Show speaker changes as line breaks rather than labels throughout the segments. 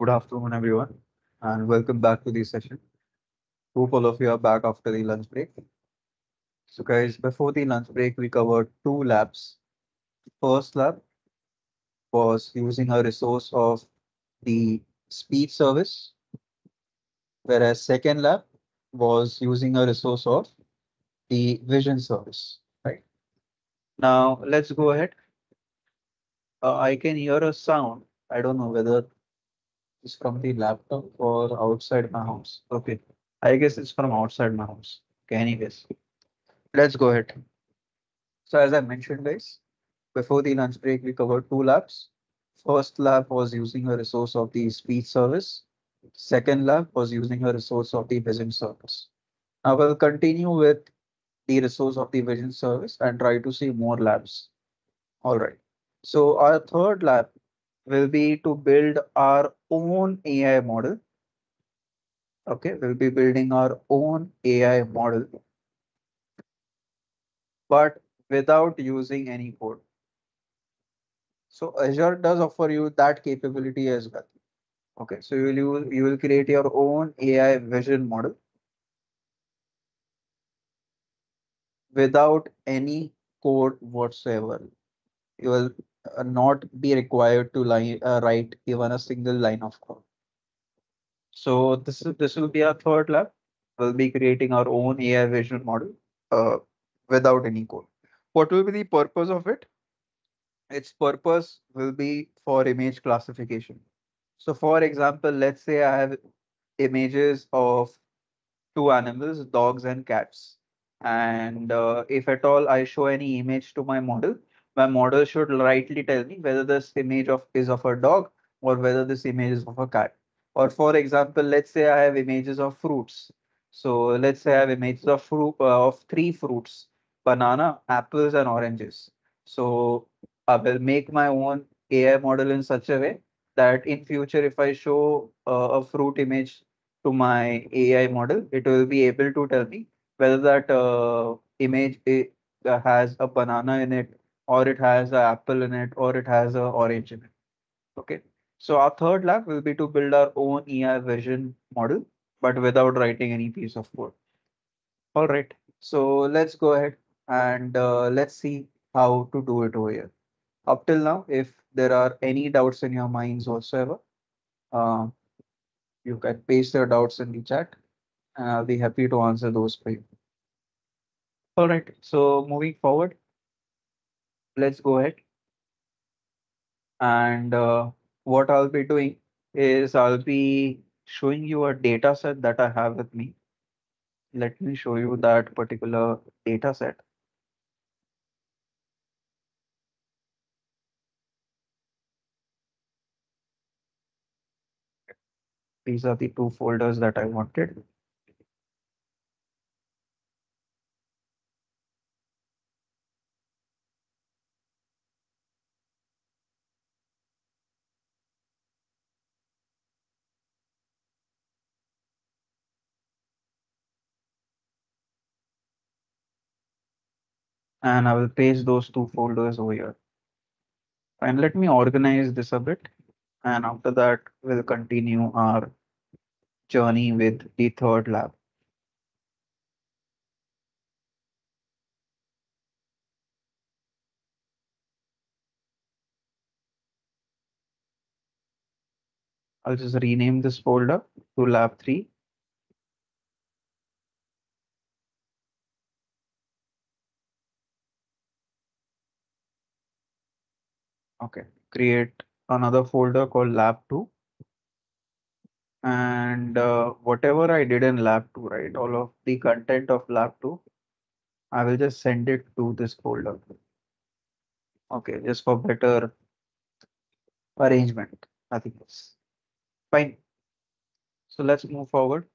Good afternoon, everyone, and welcome back to the session. Hope all of you are back after the lunch break. So, guys, before the lunch break, we covered two labs. First lab was using a resource of the speech service, whereas second lab was using a resource of the vision service, right? Now, let's go ahead. Uh, I can hear a sound. I don't know whether it's from the laptop or outside my house. Okay. I guess it's from outside my house. Okay, anyways. Let's go ahead. So as I mentioned, guys, before the lunch break, we covered two labs. First lab was using a resource of the speech service. Second lab was using a resource of the vision service. I will continue with the resource of the vision service and try to see more labs. All right. So our third lab will be to build our own AI model. Okay, we'll be building our own AI model, but without using any code. So Azure does offer you that capability as well. Okay, so you will you will create your own AI vision model without any code whatsoever. You will not be required to line, uh, write even a single line of code. So this is this will be our third lab. We'll be creating our own AI vision model uh, without any code. What will be the purpose of it? Its purpose will be for image classification. So for example, let's say I have images of two animals, dogs and cats. And uh, if at all I show any image to my model, my model should rightly tell me whether this image of is of a dog or whether this image is of a cat. Or for example, let's say I have images of fruits. So let's say I have images of fruit uh, of three fruits, banana, apples, and oranges. So I will make my own AI model in such a way that in future, if I show uh, a fruit image to my AI model, it will be able to tell me whether that uh, image uh, has a banana in it or it has an apple in it, or it has an orange in it. Okay. So our third lab will be to build our own AI vision model, but without writing any piece of code. All right. So let's go ahead and uh, let's see how to do it over here. Up till now, if there are any doubts in your minds whatsoever, uh, you can paste your doubts in the chat and I'll be happy to answer those for you. All right. So moving forward, let's go ahead. And uh, what I'll be doing is I'll be showing you a data set that I have with me. Let me show you that particular data set. These are the two folders that I wanted. And I will paste those two folders over here. And let me organize this a bit. And after that, we'll continue our journey with the third lab. I'll just rename this folder to lab three. Okay, create another folder called lab two. And uh, whatever I did in lab two, right, all of the content of lab two, I will just send it to this folder. Okay, just for better arrangement, nothing else. Fine. So let's move forward.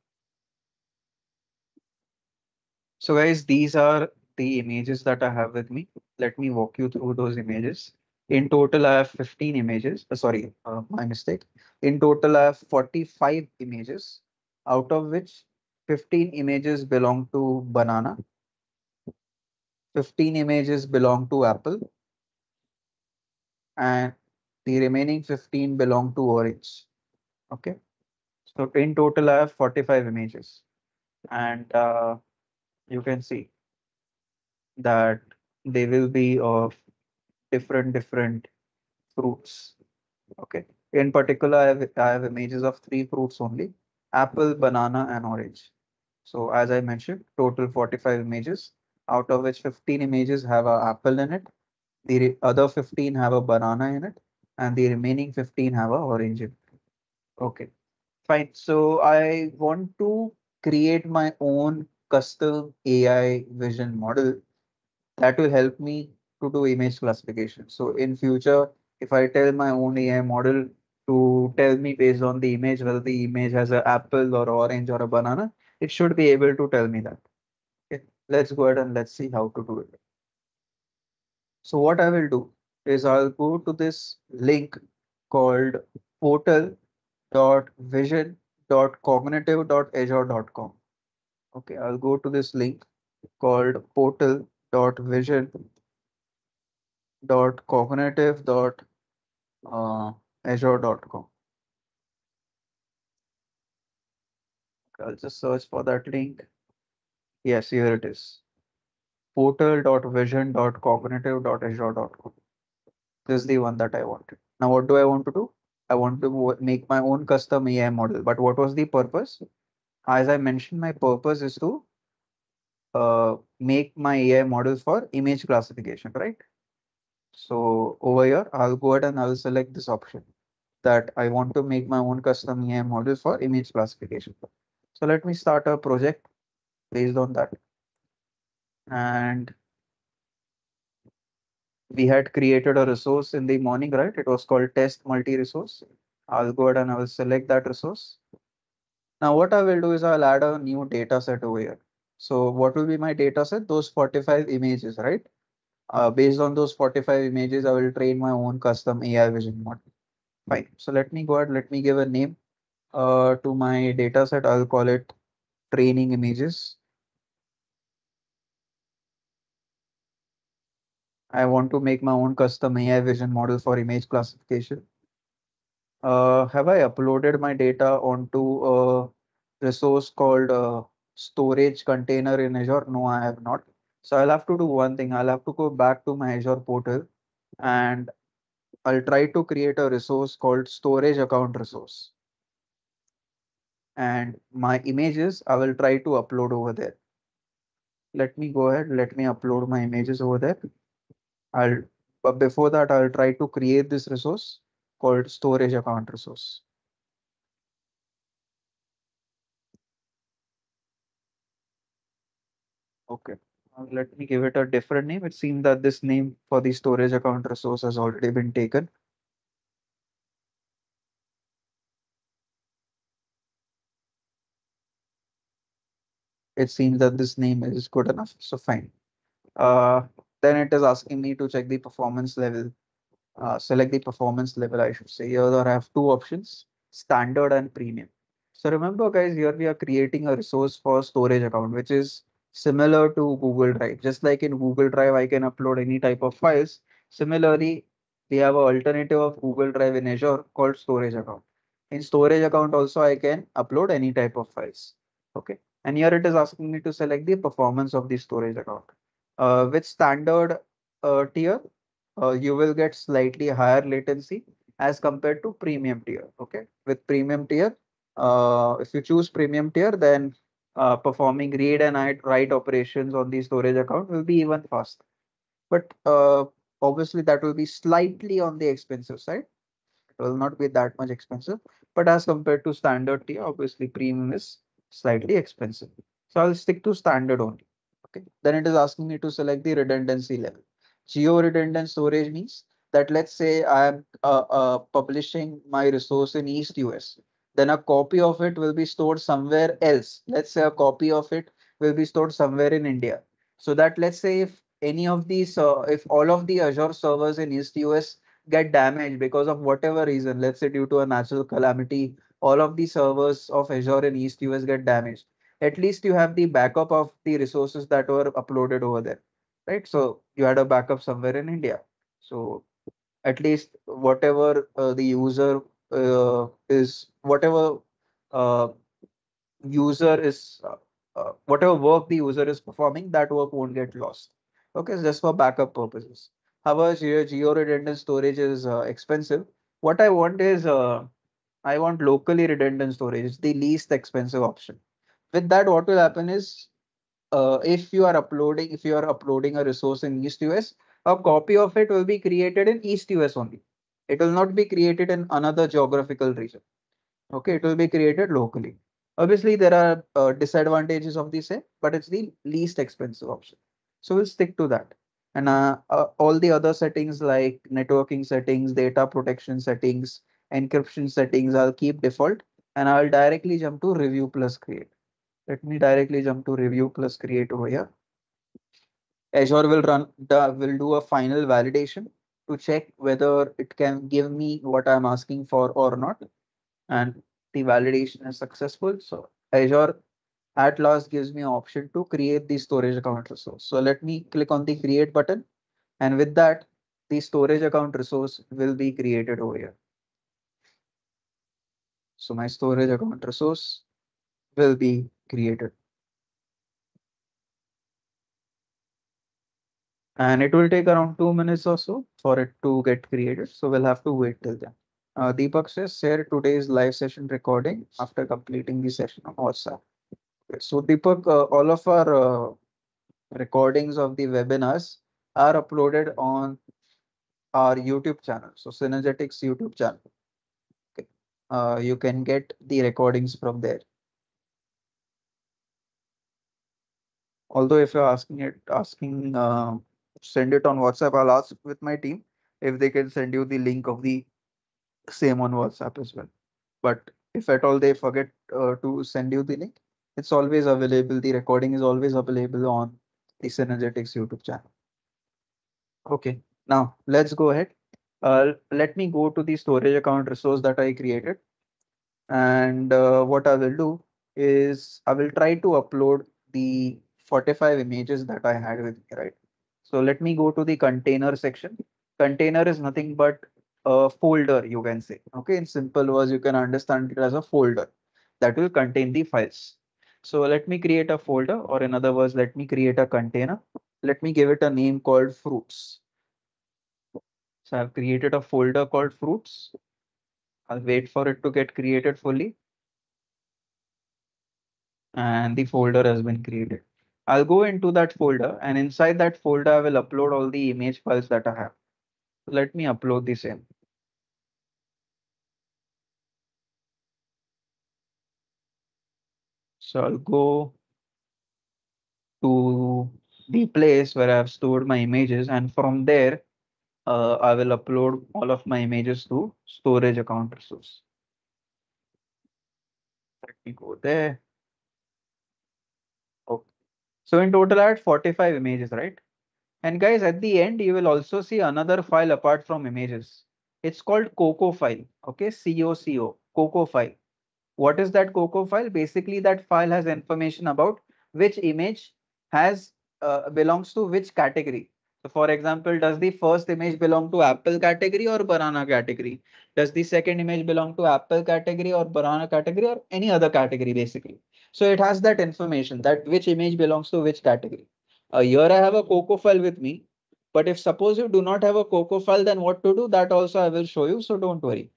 So guys, these are the images that I have with me. Let me walk you through those images. In total, I have 15 images. Uh, sorry, uh, my mistake. In total, I have 45 images, out of which 15 images belong to banana, 15 images belong to apple, and the remaining 15 belong to orange. Okay. So in total, I have 45 images and uh, you can see that they will be of different, different fruits. Okay. In particular, I have, I have images of three fruits only, apple, banana, and orange. So as I mentioned, total 45 images, out of which 15 images have an apple in it. The other 15 have a banana in it, and the remaining 15 have a orange in it. Okay, fine. So I want to create my own custom AI vision model that will help me to do image classification. So in future, if I tell my own AI model to tell me based on the image whether the image has an apple or orange or a banana, it should be able to tell me that. Okay, let's go ahead and let's see how to do it. So what I will do is I'll go to this link called portal.vision.cognitive.azure.com. Okay, I'll go to this link called portal.vision.cognitive.azure.com. I'll just search for that link. Yes, here it is. portal.vision.cognitive.azure.com. This is the one that I wanted. Now, what do I want to do? I want to make my own custom AI model. But what was the purpose? As I mentioned, my purpose is to uh, make my AI model for image classification, right? So over here, I'll go ahead and I'll select this option that I want to make my own custom AI model for image classification. So let me start a project based on that. And we had created a resource in the morning, right? It was called test multi-resource. I'll go ahead and I will select that resource. Now what I will do is I'll add a new data set over here. So what will be my data set? Those 45 images, right? Uh, based on those 45 images, I will train my own custom AI vision model. Fine. So let me go ahead, let me give a name uh, to my data set. I'll call it training images. I want to make my own custom AI vision model for image classification. Uh, have I uploaded my data onto a resource called uh, storage container in Azure? No, I have not. So I'll have to do one thing. I'll have to go back to my Azure portal and I'll try to create a resource called storage account resource. And my images, I will try to upload over there. Let me go ahead. Let me upload my images over there. I'll, but before that, I'll try to create this resource called storage account resource. Okay, let me give it a different name. It seems that this name for the storage account resource has already been taken. It seems that this name is good enough, so fine. Uh, then it is asking me to check the performance level. Uh, select the performance level, I should say. Here I have two options, standard and premium. So remember guys, here we are creating a resource for storage account, which is similar to Google Drive. Just like in Google Drive, I can upload any type of files. Similarly, we have an alternative of Google Drive in Azure called storage account. In storage account also, I can upload any type of files. Okay. And here it is asking me to select the performance of the storage account. Uh, with standard uh, tier, uh, you will get slightly higher latency as compared to premium tier. Okay. With premium tier, uh, if you choose premium tier, then uh, performing read and write operations on the storage account will be even faster. But uh, obviously that will be slightly on the expensive side. It will not be that much expensive, but as compared to standard tier, obviously premium is slightly expensive. So I'll stick to standard only. Okay. Then it is asking me to select the redundancy level. Geo redundant storage means that let's say I am uh, uh, publishing my resource in East US then a copy of it will be stored somewhere else. Let's say a copy of it will be stored somewhere in India. So that let's say if any of these, uh, if all of the Azure servers in East US get damaged because of whatever reason, let's say due to a natural calamity, all of the servers of Azure in East US get damaged. At least you have the backup of the resources that were uploaded over there, right? So you had a backup somewhere in India. So at least whatever uh, the user uh, is whatever uh, user is uh, uh, whatever work the user is performing, that work won't get lost. Okay, just for backup purposes. However, geo, geo redundant storage is uh, expensive. What I want is uh, I want locally redundant storage. It's the least expensive option. With that, what will happen is uh, if you are uploading, if you are uploading a resource in East US, a copy of it will be created in East US only. It will not be created in another geographical region. Okay, it will be created locally. Obviously, there are uh, disadvantages of the same, but it's the least expensive option. So we'll stick to that. And uh, uh, all the other settings like networking settings, data protection settings, encryption settings, I'll keep default and I'll directly jump to review plus create. Let me directly jump to review plus create over here. Azure will run the will do a final validation to check whether it can give me what I'm asking for or not. And the validation is successful. So Azure at last gives me an option to create the storage account resource. So let me click on the create button. And with that, the storage account resource will be created over here. So my storage account resource will be created. And it will take around two minutes or so for it to get created. So we'll have to wait till then. Uh, Deepak says share today's live session recording after completing the session on WhatsApp. So Deepak, uh, all of our uh, recordings of the webinars are uploaded on our YouTube channel. So Synergetics YouTube channel. Okay. Uh, you can get the recordings from there. Although if you're asking it, asking, uh, send it on WhatsApp, I'll ask with my team if they can send you the link of the same on WhatsApp as well. But if at all they forget uh, to send you the link, it's always available. The recording is always available on the Synergetics YouTube channel. Okay, now let's go ahead. Uh, let me go to the storage account resource that I created. And uh, what I will do is I will try to upload the 45 images that I had with me, right? So let me go to the container section. Container is nothing but a folder, you can say. Okay, in simple words, you can understand it as a folder that will contain the files. So let me create a folder or in other words, let me create a container. Let me give it a name called fruits. So I've created a folder called fruits. I'll wait for it to get created fully. And the folder has been created. I'll go into that folder and inside that folder, I will upload all the image files that I have. Let me upload the same. So I'll go to the place where I've stored my images and from there, uh, I will upload all of my images to storage account resource. Let me go there. Okay. So in total, I had 45 images, right? And guys, at the end, you will also see another file apart from images. It's called Coco file. Okay, C-O-C-O, Coco file. What is that Coco file? Basically, that file has information about which image has uh, belongs to which category. So for example, does the first image belong to apple category or banana category? Does the second image belong to apple category or banana category or any other category basically? So it has that information that which image belongs to which category. Uh, here I have a Coco file with me, but if suppose you do not have a Coco file, then what to do? That also I will show you. So don't worry.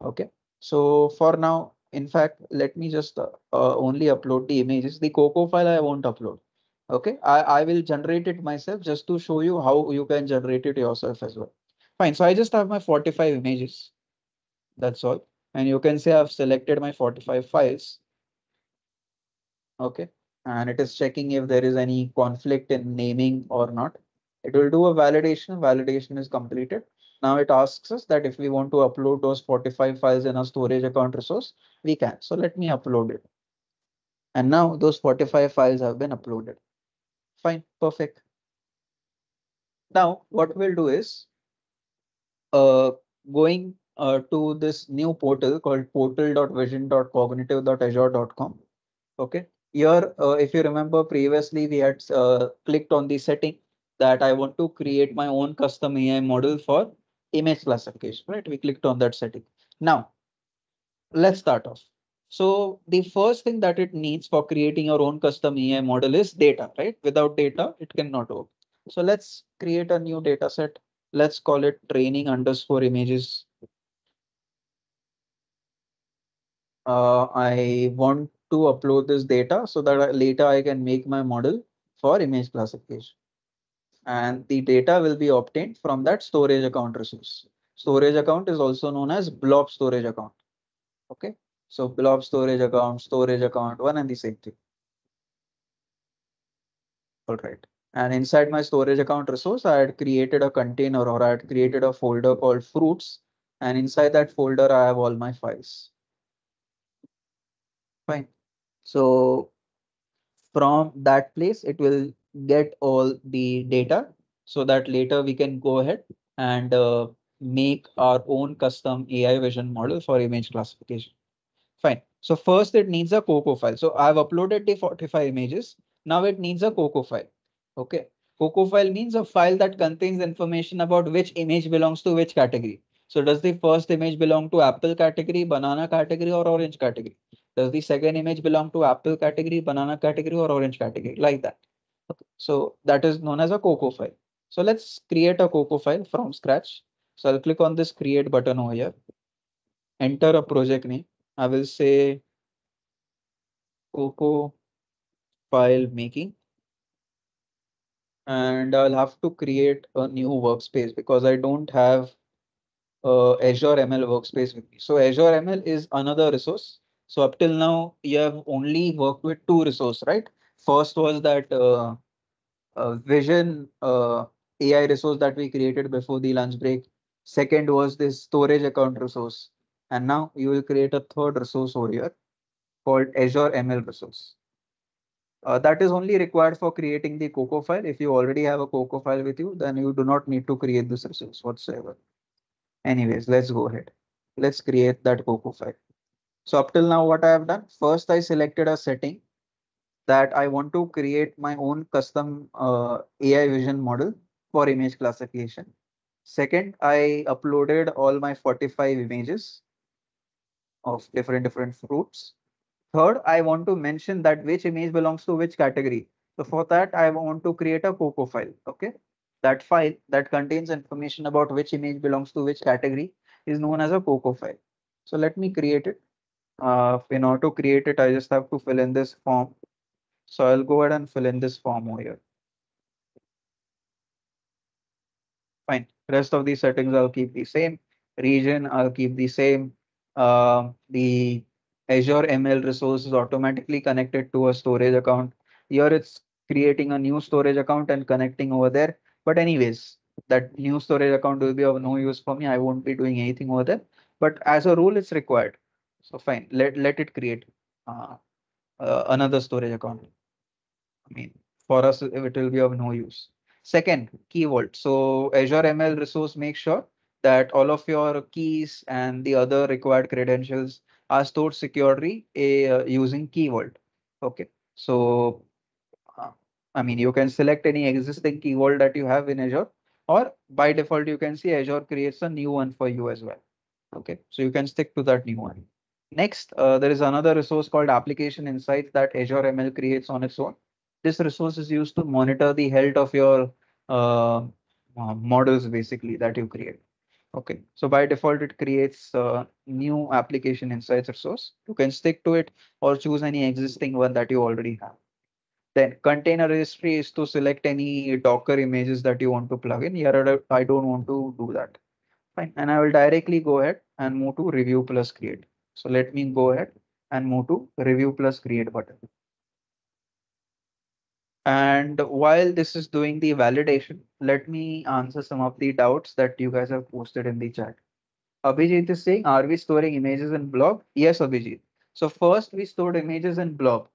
Okay. So for now, in fact, let me just uh, uh, only upload the images. The Coco file I won't upload. Okay, I, I will generate it myself just to show you how you can generate it yourself as well. Fine, so I just have my 45 images. That's all. And you can say I've selected my 45 files. Okay, and it is checking if there is any conflict in naming or not. It will do a validation. Validation is completed. Now it asks us that if we want to upload those 45 files in a storage account resource, we can. So let me upload it. And now those 45 files have been uploaded. Fine, perfect. Now what we'll do is uh, going uh, to this new portal called portal.vision.cognitive.azure.com. Okay, here, uh, if you remember previously, we had uh, clicked on the setting that I want to create my own custom AI model for image classification, right? We clicked on that setting. Now, let's start off. So the first thing that it needs for creating your own custom AI model is data, right? Without data, it cannot work. So let's create a new data set. Let's call it training underscore images. Uh, I want to upload this data so that later I can make my model for image classification. And the data will be obtained from that storage account resource. Storage account is also known as blob storage account. Okay, so blob storage account, storage account, one and the same thing. All right. And inside my storage account resource, I had created a container or I had created a folder called fruits. And inside that folder, I have all my files. Fine. So from that place, it will get all the data so that later we can go ahead and uh, make our own custom AI vision model for image classification. Fine. So first it needs a COCO file. So I've uploaded the 45 images. Now it needs a COCO file. Okay. COCO file means a file that contains information about which image belongs to which category. So does the first image belong to apple category, banana category or orange category? Does the second image belong to apple category, banana category or orange category like that? So that is known as a COCO file. So let's create a COCO file from scratch. So I'll click on this create button over here. Enter a project name. I will say COCO file making. And I'll have to create a new workspace because I don't have uh, Azure ML workspace with me. So Azure ML is another resource. So up till now, you have only worked with two resources, right? First was that uh, Vision uh, AI resource that we created before the lunch break. Second was this storage account resource. And now you will create a third resource over here called Azure ML resource. Uh, that is only required for creating the COCO file. If you already have a COCO file with you, then you do not need to create this resource whatsoever. Anyways, let's go ahead. Let's create that COCO file. So up till now, what I have done, first I selected a setting that I want to create my own custom uh, AI vision model for image classification. Second, I uploaded all my 45 images of different different fruits. Third, I want to mention that which image belongs to which category. So for that, I want to create a COCO file. Okay. That file that contains information about which image belongs to which category is known as a COCO file. So let me create it. Uh, in order to create it, I just have to fill in this form. So I'll go ahead and fill in this form over here. Fine. Rest of the settings I'll keep the same. Region I'll keep the same. Uh, the Azure ML resource is automatically connected to a storage account. Here it's creating a new storage account and connecting over there. But anyways, that new storage account will be of no use for me. I won't be doing anything over there. But as a rule, it's required. So fine, let, let it create uh, uh, another storage account. Mean, for us, it will be of no use. Second, Key Vault. So Azure ML resource makes sure that all of your keys and the other required credentials are stored securely uh, using Key Vault. Okay, so uh, I mean, you can select any existing Key Vault that you have in Azure, or by default, you can see Azure creates a new one for you as well. Okay, so you can stick to that new one. Next, uh, there is another resource called Application Insights that Azure ML creates on its own. This resource is used to monitor the health of your uh, uh, models basically that you create. Okay, so by default, it creates a new application insights resource. You can stick to it or choose any existing one that you already have. Then container registry is to select any Docker images that you want to plug in. Here, I don't want to do that. Fine, and I will directly go ahead and move to review plus create. So let me go ahead and move to review plus create button. And while this is doing the validation, let me answer some of the doubts that you guys have posted in the chat. Abhijit is saying, are we storing images in blob? Yes, Abhijit. So first we stored images in blob.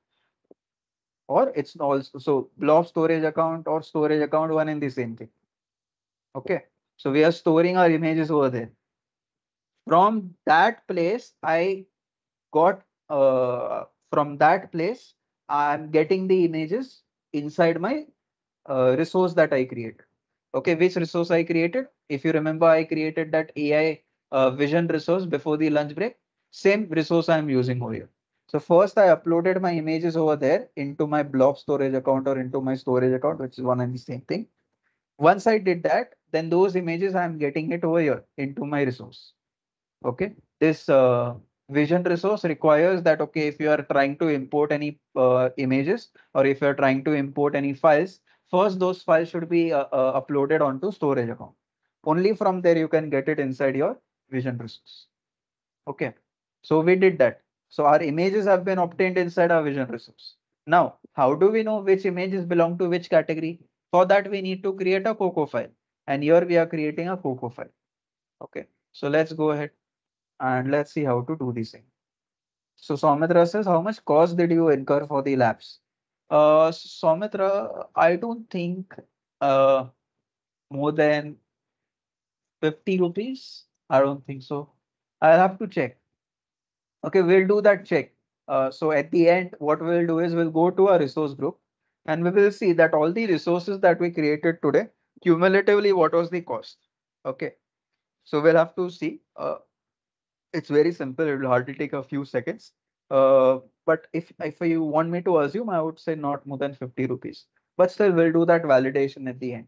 Or it's also, so blob storage account or storage account, one in the same thing. Okay. So we are storing our images over there. From that place, I got, uh, from that place, I'm getting the images inside my uh, resource that I create. Okay, which resource I created? If you remember, I created that AI uh, vision resource before the lunch break. Same resource I'm using over here. So first I uploaded my images over there into my blob storage account or into my storage account, which is one and the same thing. Once I did that, then those images I'm getting it over here into my resource. Okay, this uh, vision resource requires that, okay, if you are trying to import any uh, images or if you're trying to import any files, first those files should be uh, uh, uploaded onto storage account. Only from there you can get it inside your vision resource. Okay, so we did that. So our images have been obtained inside our vision resource. Now, how do we know which images belong to which category? For that, we need to create a COCO file. And here we are creating a COCO file. Okay, so let's go ahead and let's see how to do this thing. So Soumitra says, how much cost did you incur for the labs? Uh, Soumitra, I don't think uh, more than 50 rupees. I don't think so. I'll have to check. Okay, we'll do that check. Uh, so at the end, what we'll do is we'll go to our resource group and we will see that all the resources that we created today, cumulatively, what was the cost? Okay, so we'll have to see. Uh, it's very simple. It will hardly take a few seconds. Uh, but if, if you want me to assume, I would say not more than 50 rupees. But still, we'll do that validation at the end.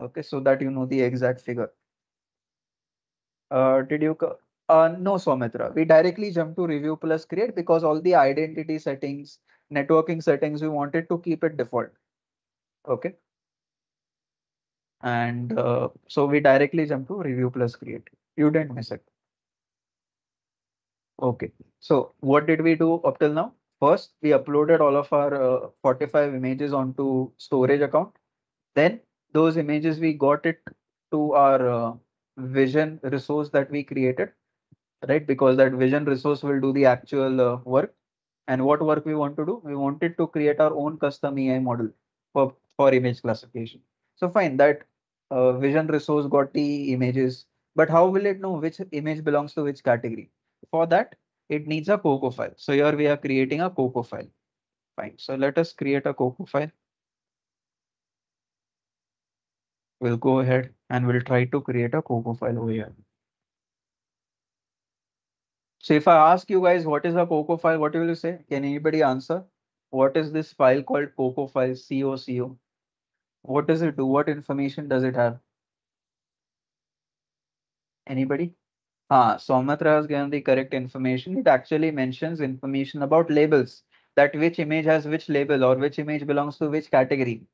Okay, so that you know the exact figure. Uh, did you uh, no, Soumitra. We directly jump to review plus create because all the identity settings, networking settings, we wanted to keep it default. Okay. And uh, so we directly jump to review plus create. You didn't miss it. Okay. So what did we do up till now? First, we uploaded all of our uh, 45 images onto storage account. Then those images, we got it to our uh, vision resource that we created right? Because that vision resource will do the actual uh, work. And what work we want to do? We wanted to create our own custom AI model for, for image classification. So fine, that uh, vision resource got the images, but how will it know which image belongs to which category? For that, it needs a COCO file. So here we are creating a COCO file. Fine. So let us create a COCO file. We'll go ahead and we'll try to create a COCO file over here. So if I ask you guys what is a COCO file, what will you say? Can anybody answer? What is this file called COCO file, COCO? What does it do? What information does it have? Anybody? Ah, Soumitra has given the correct information. It actually mentions information about labels, that which image has which label or which image belongs to which category.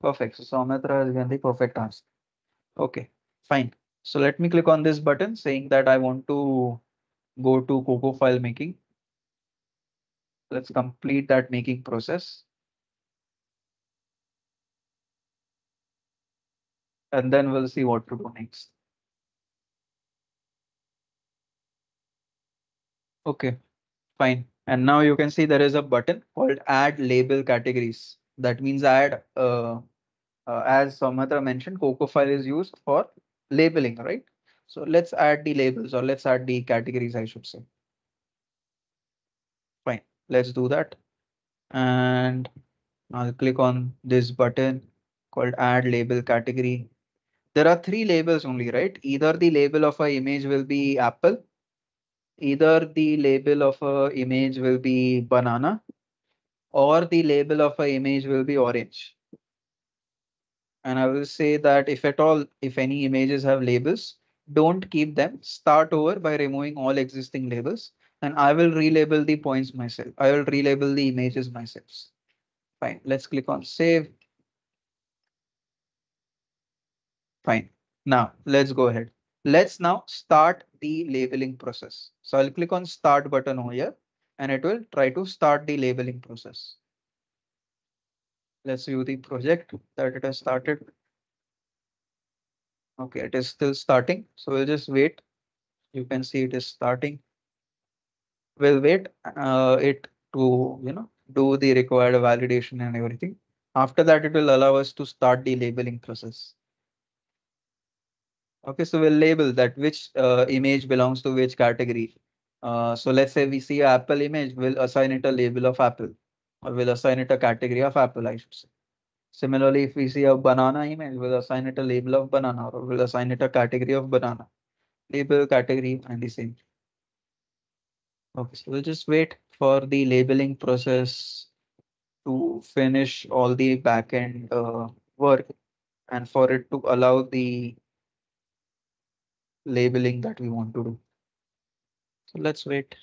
Perfect. So Soumitra has given the perfect answer. Okay, fine. So let me click on this button saying that I want to go to Coco file making. Let's complete that making process. And then we'll see what to do next. Okay, fine. And now you can see there is a button called add label categories. That means add, uh, uh, as Soumitra mentioned, Coco file is used for labeling, right? So let's add the labels or let's add the categories, I should say. Fine, let's do that. And I'll click on this button called add label category. There are three labels only, right? Either the label of our image will be apple, either the label of a image will be banana, or the label of a image will be orange. And I will say that if at all, if any images have labels, don't keep them. Start over by removing all existing labels and I will relabel the points myself. I will relabel the images myself. Fine. Let's click on save. Fine. Now let's go ahead. Let's now start the labeling process. So I'll click on start button over here and it will try to start the labeling process. Let's view the project that it has started. Okay, it is still starting. So we'll just wait. You can see it is starting. We'll wait uh, it to, you know, do the required validation and everything. After that, it will allow us to start the labeling process. Okay, so we'll label that which uh, image belongs to which category. Uh, so let's say we see Apple image, we'll assign it a label of Apple or we'll assign it a category of Apple, I should say. Similarly, if we see a banana image, we'll assign it a label of banana or we'll assign it a category of banana. Label, category, and the same. Okay, so we'll just wait for the labeling process to finish all the backend uh, work and for it to allow the labeling that we want to do. So let's wait.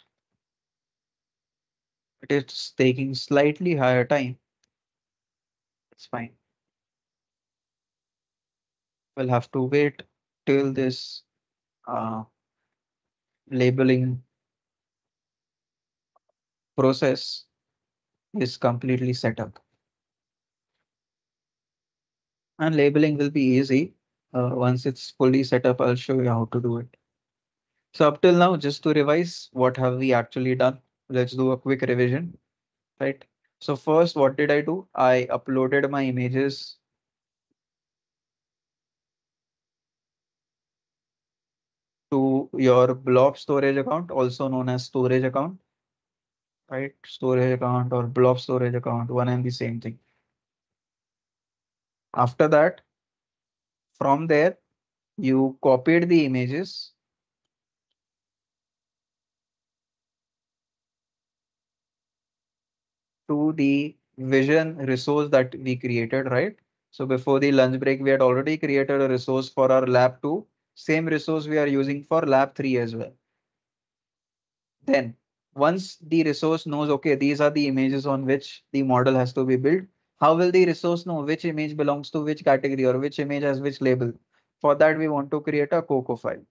It is taking slightly higher time. It's fine. We'll have to wait till this uh, labeling process is completely set up. And labeling will be easy. Uh, once it's fully set up, I'll show you how to do it. So up till now, just to revise, what have we actually done? Let's do a quick revision, right? So first, what did I do? I uploaded my images to your blob storage account, also known as storage account, right? Storage account or blob storage account, one and the same thing. After that, from there, you copied the images to the vision resource that we created, right? So before the lunch break, we had already created a resource for our lab two. Same resource we are using for lab three as well. Then once the resource knows, okay, these are the images on which the model has to be built. How will the resource know which image belongs to which category or which image has which label? For that, we want to create a COCO file.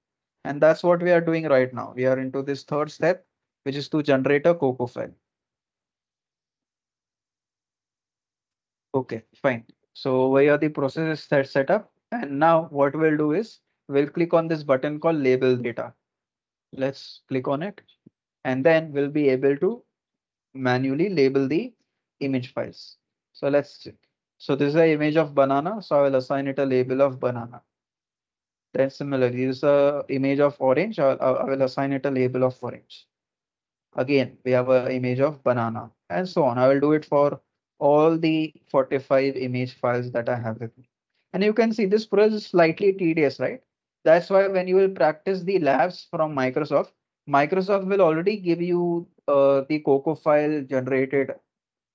And that's what we are doing right now. We are into this third step, which is to generate a COCO file. Okay, fine. So where the process is set up. And now what we'll do is we'll click on this button called label data. Let's click on it. And then we'll be able to manually label the image files. So let's check. So this is an image of banana. So I will assign it a label of banana. Then similarly, this is a image of orange. I, I will assign it a label of orange. Again, we have an image of banana and so on. I will do it for all the 45 image files that I have with me. And you can see this process is slightly tedious, right? That's why when you will practice the labs from Microsoft, Microsoft will already give you uh, the Coco file generated.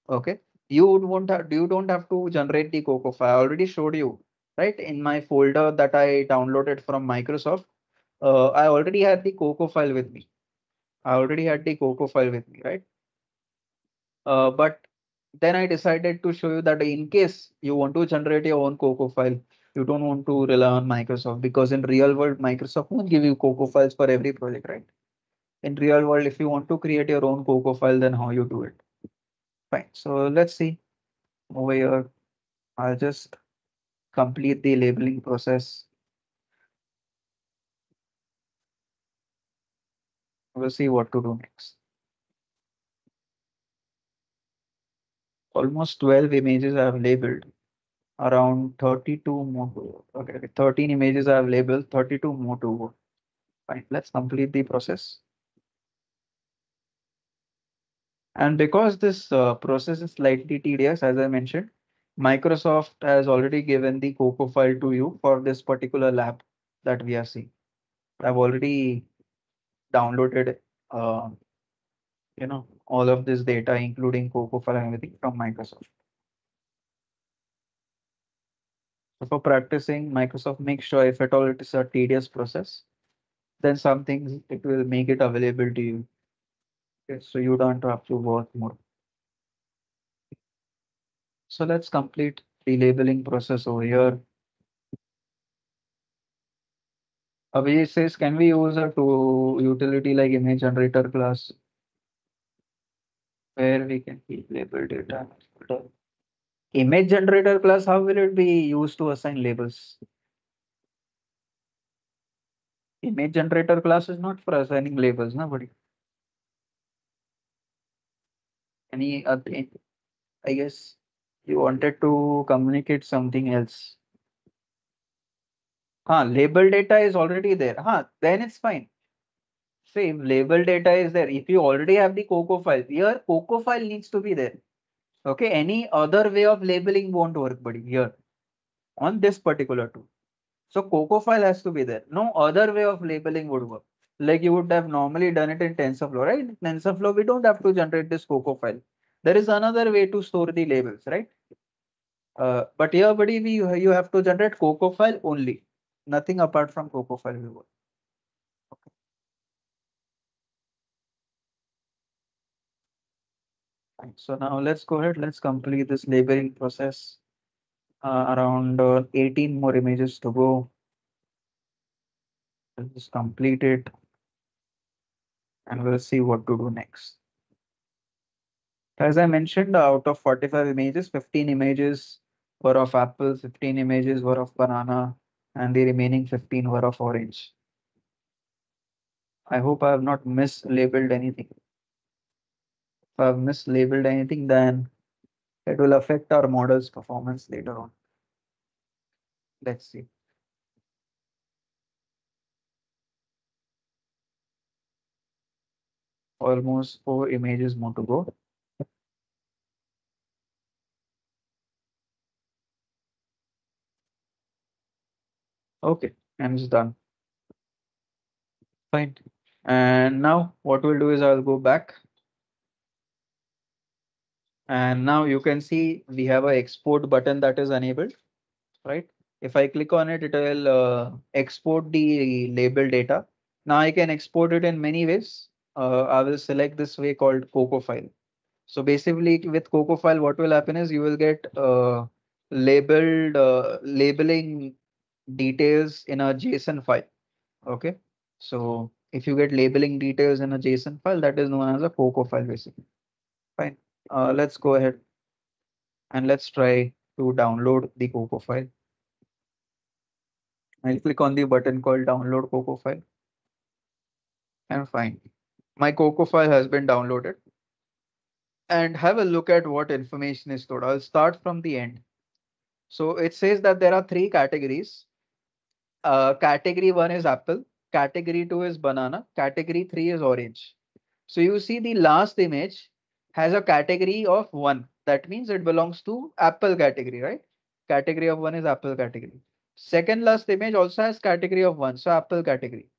Okay, you won't have you don't have to generate the Coco file. I already showed you right in my folder that I downloaded from Microsoft. Uh, I already had the Coco file with me. I already had the Coco file with me, right? Uh, but then I decided to show you that in case you want to generate your own Coco file, you don't want to rely on Microsoft because in real world, Microsoft won't give you Coco files for every project, right? In real world, if you want to create your own Coco file, then how you do it. Fine. So let's see over here. I'll just complete the labeling process. We'll see what to do next. almost 12 images I have labeled around 32 more. Okay, 13 images I have labeled, 32 more to go. Fine, let's complete the process. And because this uh, process is slightly tedious, as I mentioned, Microsoft has already given the COCO file to you for this particular lab that we are seeing. I've already downloaded uh, you know, all of this data, including Coco file and everything from Microsoft. So for practicing, Microsoft makes sure if at all it is a tedious process, then some things it will make it available to you. Okay, so you don't have to work more. So let's complete the labeling process over here. Abhijit says, can we use a to utility like image generator class? where we can keep label data. Image generator class, how will it be used to assign labels? Image generator class is not for assigning labels, nobody. Any uh, other, I guess you wanted to communicate something else. Huh, label data is already there. Huh, then it's fine. Same label data is there. If you already have the COCO file, here COCO file needs to be there. Okay, any other way of labeling won't work, buddy, here on this particular tool. So COCO file has to be there. No other way of labeling would work. Like you would have normally done it in TensorFlow, right? In TensorFlow, we don't have to generate this Coco file. There is another way to store the labels, right? Uh, but here, buddy, we you have to generate Coco file only, nothing apart from Coco file viewer. Okay. Fine. So now let's go ahead. Let's complete this labeling process. Uh, around uh, 18 more images to go. Let's complete it and we'll see what to do next. As I mentioned, out of 45 images, 15 images were of apple, 15 images were of banana, and the remaining 15 were of orange. I hope I have not mislabeled anything. If I have mislabeled anything, then it will affect our model's performance later on. Let's see. Almost four images more to go. Okay, and it's done. Fine. And now what we'll do is I'll go back. And now you can see we have a export button that is enabled, right? If I click on it, it will uh, export the label data. Now I can export it in many ways. Uh, I will select this way called Coco file. So basically with Coco file, what will happen is you will get uh, labeled uh, labeling details in a JSON file. Okay, so if you get labeling details in a JSON file, that is known as a Coco file basically. Fine, uh, let's go ahead and let's try to download the Coco file. I'll click on the button called download Coco file. And fine, my Coco file has been downloaded. And have a look at what information is stored. I'll start from the end. So it says that there are three categories uh, category one is apple, category two is banana, category three is orange. So you see the last image has a category of one. That means it belongs to apple category, right? Category of one is apple category. Second last image also has category of one, so apple category.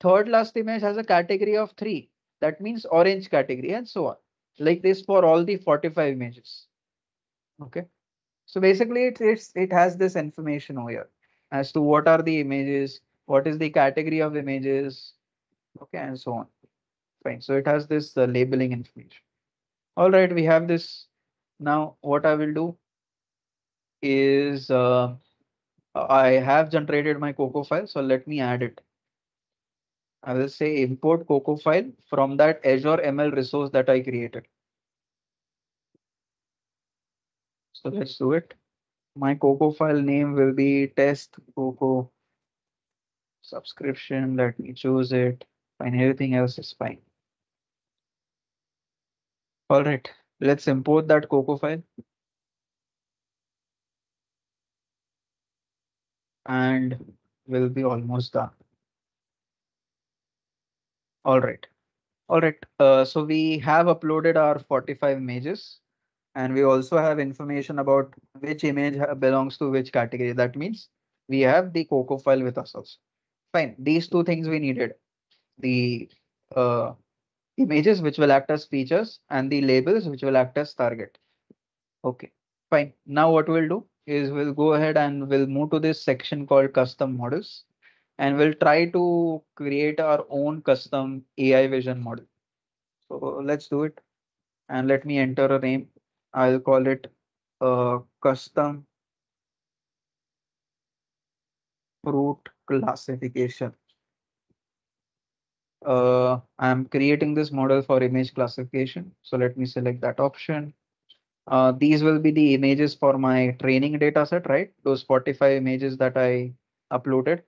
Third last image has a category of three. That means orange category and so on. Like this for all the 45 images. Okay. So basically it, it's, it has this information over here as to what are the images, what is the category of images, okay, and so on. Fine. So it has this uh, labeling information. All right, we have this. Now, what I will do is uh, I have generated my Coco file, so let me add it. I will say import Coco file from that Azure ML resource that I created. So let's do it my Coco file name will be test Coco subscription. Let me choose it. Fine, everything else is fine. All right, let's import that Coco file. And we'll be almost done. All right. All right. Uh, so we have uploaded our 45 images and we also have information about which image belongs to which category. That means we have the Coco file with us also. Fine, these two things we needed. The uh, images which will act as features and the labels which will act as target. Okay, fine. Now what we'll do is we'll go ahead and we'll move to this section called custom models and we'll try to create our own custom AI vision model. So let's do it and let me enter a name I'll call it a custom fruit classification. Uh, I'm creating this model for image classification. So let me select that option. Uh, these will be the images for my training data set, right? Those 45 images that I uploaded.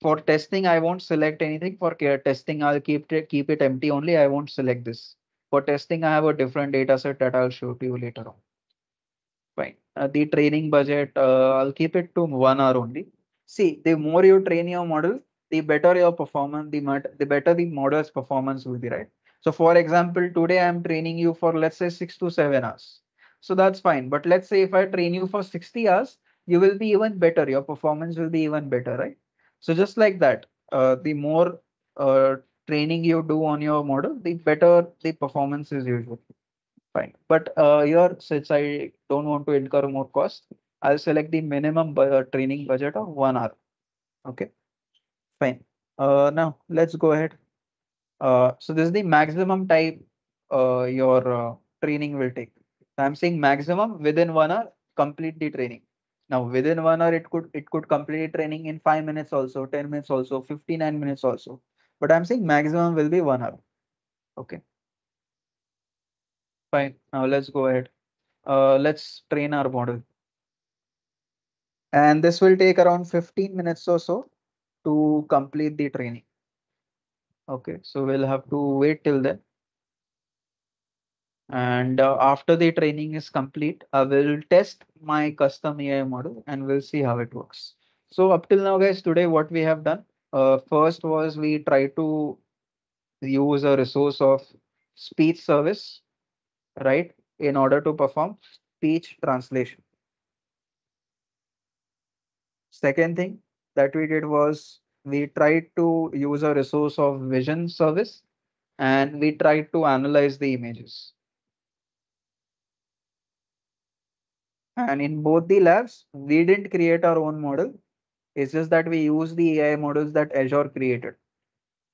For testing, I won't select anything. For testing, I'll keep it, keep it empty only. I won't select this. For testing, I have a different data set that I'll show to you later on. Fine. Uh, the training budget, uh, I'll keep it to one hour only. See, the more you train your model, the better your performance, the, the better the model's performance will be, right? So for example, today I'm training you for let's say six to seven hours. So that's fine. But let's say if I train you for 60 hours, you will be even better. Your performance will be even better, right? So just like that, uh, the more uh, training you do on your model, the better the performance is usually. Fine. But uh, here, since I don't want to incur more cost, I'll select the minimum bu- training budget of one hour. Okay. Fine. Uh, now let's go ahead. Uh, so this is the maximum time uh, your uh, training will take. I'm saying maximum within one hour, complete the training. Now within one hour, it could it could complete training in five minutes also, 10 minutes also, 59 minutes also. But I'm saying maximum will be one hour. Okay. Fine. Now let's go ahead. Uh, let's train our model. And this will take around 15 minutes or so to complete the training. Okay, so we'll have to wait till then. And uh, after the training is complete, I will test my custom AI model and we'll see how it works. So up till now, guys, today what we have done, uh, first was we try to use a resource of speech service, right, in order to perform speech translation. Second thing that we did was we tried to use a resource of vision service and we tried to analyze the images. And in both the labs, we didn't create our own model. It's just that we use the AI models that Azure created.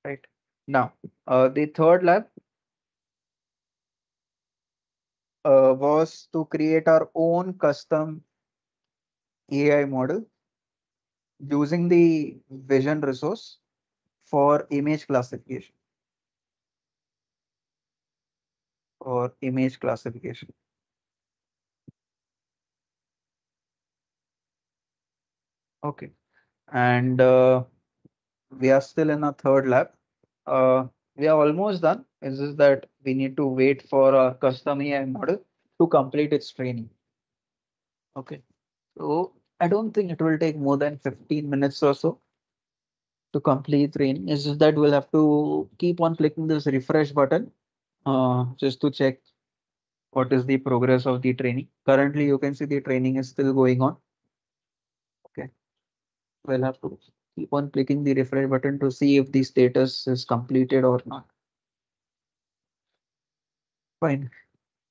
Right now, uh, the third lab uh, was to create our own custom AI model using the vision resource for image classification or image classification. Okay, and uh, we are still in a third lab. Uh, we are almost done. It's just that we need to wait for a custom AI model to complete its training. Okay, so I don't think it will take more than 15 minutes or so to complete training. It's just that we'll have to keep on clicking this refresh button uh, just to check what is the progress of the training. Currently, you can see the training is still going on. We'll have to keep on clicking the refresh button to see if the status is completed or not. Fine.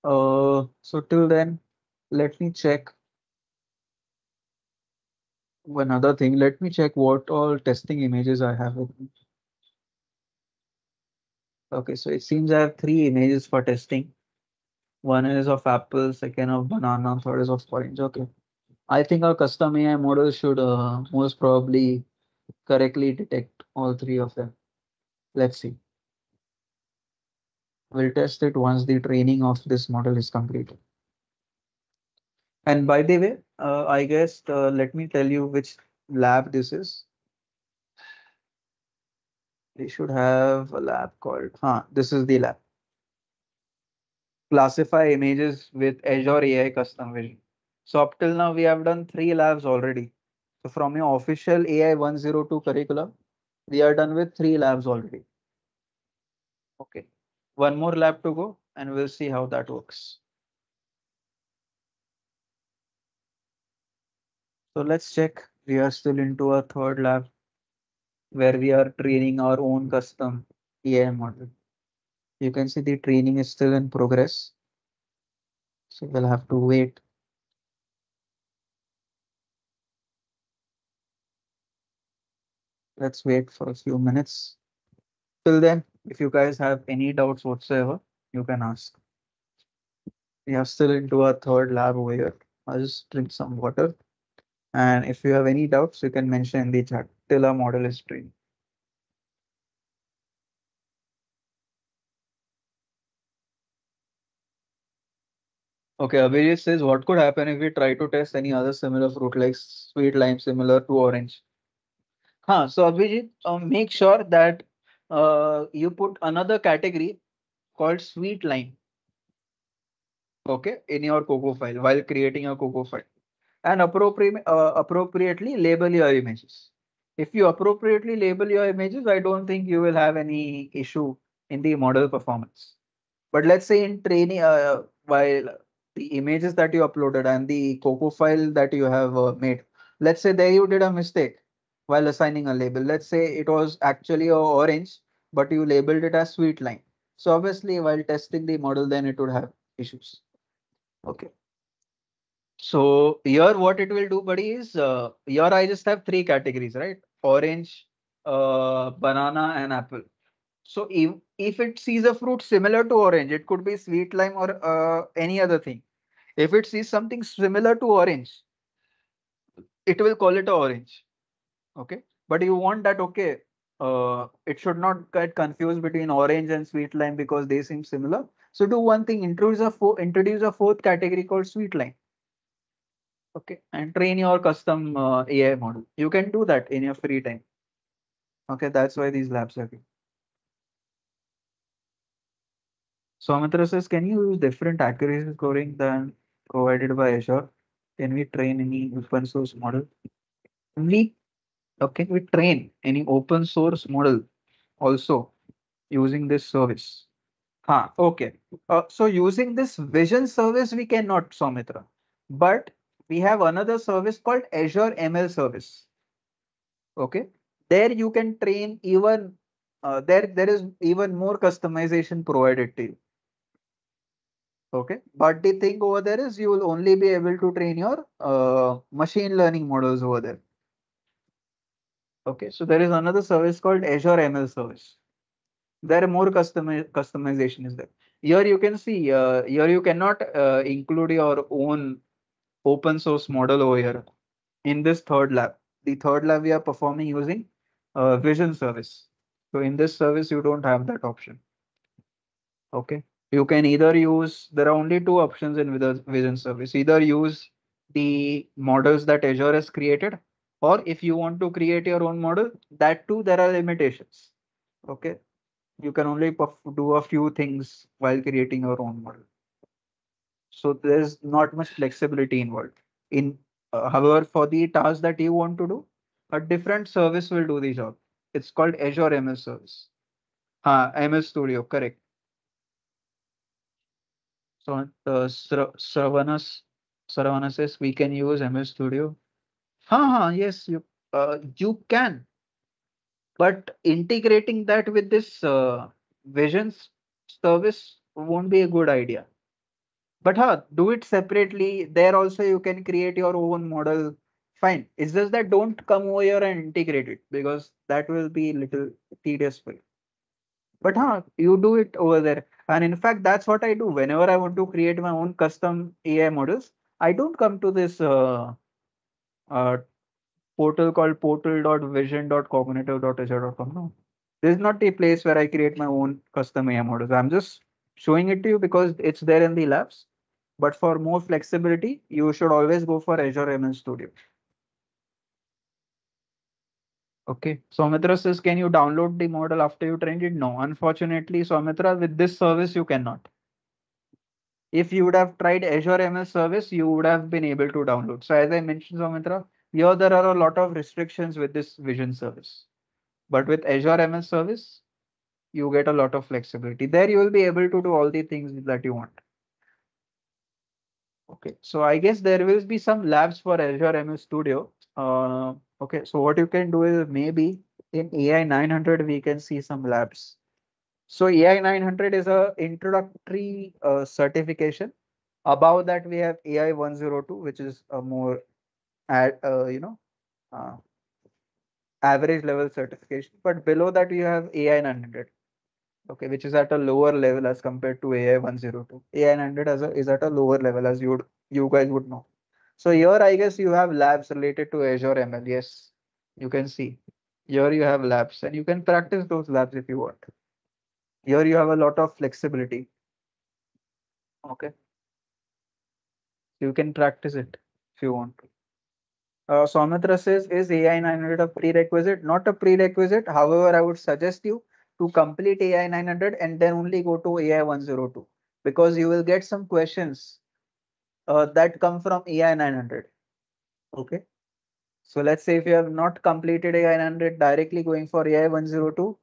Uh, so till then, let me check one other thing. Let me check what all testing images I have. Okay, so it seems I have three images for testing. One is of apple, second of banana, third is of orange. Okay. I think our custom AI model should uh, most probably correctly detect all three of them. Let's see. We'll test it once the training of this model is completed. And by the way, uh, I guess uh, let me tell you which lab this is. They should have a lab called, huh, this is the lab. Classify images with Azure AI Custom Vision. So up till now, we have done three labs already. So from your official AI 102 curriculum, we are done with three labs already. Okay, one more lab to go and we'll see how that works. So let's check. We are still into our third lab where we are training our own custom AI model. You can see the training is still in progress. So we'll have to wait. Let's wait for a few minutes. Till then, if you guys have any doubts whatsoever, you can ask. We are still into our third lab over here. I'll just drink some water. And if you have any doubts, you can mention in the chat till our model is trained. Okay, Abhijit says, what could happen if we try to test any other similar fruit like sweet lime similar to orange? Huh, so Abhijit, uh, make sure that uh, you put another category called sweet lime. Okay, in your Coco file while creating a Coco file and appropriate, uh, appropriately label your images. If you appropriately label your images, I don't think you will have any issue in the model performance. But let's say in training, uh, while the images that you uploaded and the Coco file that you have uh, made, let's say there you did a mistake while assigning a label. Let's say it was actually a orange, but you labeled it as sweet lime. So obviously while testing the model, then it would have issues. Okay. So here what it will do, buddy, is uh, here I just have three categories, right? Orange, uh, banana and apple. So if, if it sees a fruit similar to orange, it could be sweet lime or uh, any other thing. If it sees something similar to orange, it will call it orange. Okay. But you want that, okay, uh, it should not get confused between orange and sweet lime because they seem similar. So do one thing, introduce a, fo introduce a fourth category called sweet lime. Okay. And train your custom uh, AI model. You can do that in your free time. Okay. That's why these labs are good. Soumitra says, can you use different accuracy scoring than provided by Azure? Can we train any open source model? We okay, we train any open source model also using this service. Huh, okay. Uh, so using this vision service, we cannot, Soumitra. But we have another service called Azure ML service. Okay. There you can train even uh, there there is even more customization provided to you. Okay, but the thing over there is you will only be able to train your uh, machine learning models over there. Okay, so there is another service called Azure ML service. There are more customi customization is there. Here you can see, uh, here you cannot uh, include your own open source model over here in this third lab. The third lab we are performing using uh, vision service. So in this service, you don't have that option. Okay you can either use there are only two options in vision service either use the models that azure has created or if you want to create your own model that too there are limitations. Okay? You can only do a few things while creating your own model. So there's not much flexibility involved. In uh, however for the task that you want to do a different service will do the job. It's called azure ml service. Uh, ml studio correct. So uh, Saravana says we can use MS Studio. Huh, huh, yes, you uh, you can. But integrating that with this uh, Visions service won't be a good idea. But huh, do it separately. There also you can create your own model. Fine. It's just that don't come over here and integrate it because that will be a little tedious for you. But huh, you do it over there. And in fact, that's what I do. Whenever I want to create my own custom AI models, I don't come to this uh, uh, portal called portal.vision.cognitive.azure.com. No, this is not the place where I create my own custom AI models. I'm just showing it to you because it's there in the labs. But for more flexibility, you should always go for Azure ML Studio. Okay, Soumitra says, can you download the model after you trained it? No, unfortunately, Soumitra, with this service, you cannot. If you would have tried Azure ML service, you would have been able to download. So as I mentioned, Soumitra, here there are a lot of restrictions with this vision service. But with Azure ML service, you get a lot of flexibility. There you will be able to do all the things that you want. Okay, so I guess there will be some labs for Azure ML Studio. Uh, Okay, so what you can do is maybe in AI 900, we can see some labs. So AI 900 is a introductory uh, certification. Above that, we have AI 102, which is a more, at, uh, you know, uh, average level certification. But below that, you have AI 900, okay, which is at a lower level as compared to AI 102. AI 900 as a, is at a lower level, as you would, you guys would know. So here, I guess you have labs related to Azure ML. Yes, you can see here you have labs and you can practice those labs if you want. Here you have a lot of flexibility. Okay. You can practice it if you want to. Uh, Soumitra says, is AI 900 a prerequisite? Not a prerequisite. However, I would suggest you to complete AI 900 and then only go to AI 102 because you will get some questions uh, that come from AI 900. Okay. So let's say if you have not completed AI 900 directly going for AI 102,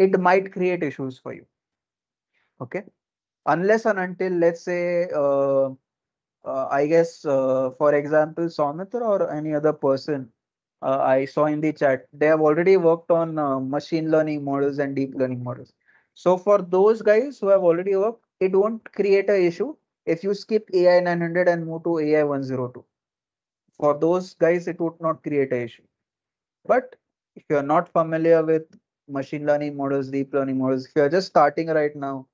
it might create issues for you. Okay. Unless and until, let's say, uh, uh, I guess, uh, for example, Soumitra or any other person uh, I saw in the chat, they have already worked on uh, machine learning models and deep learning models. So for those guys who have already worked, it won't create a issue if you skip AI 900 and move to AI 102. For those guys, it would not create a issue. But if you're not familiar with machine learning models, deep learning models, if you're just starting right now,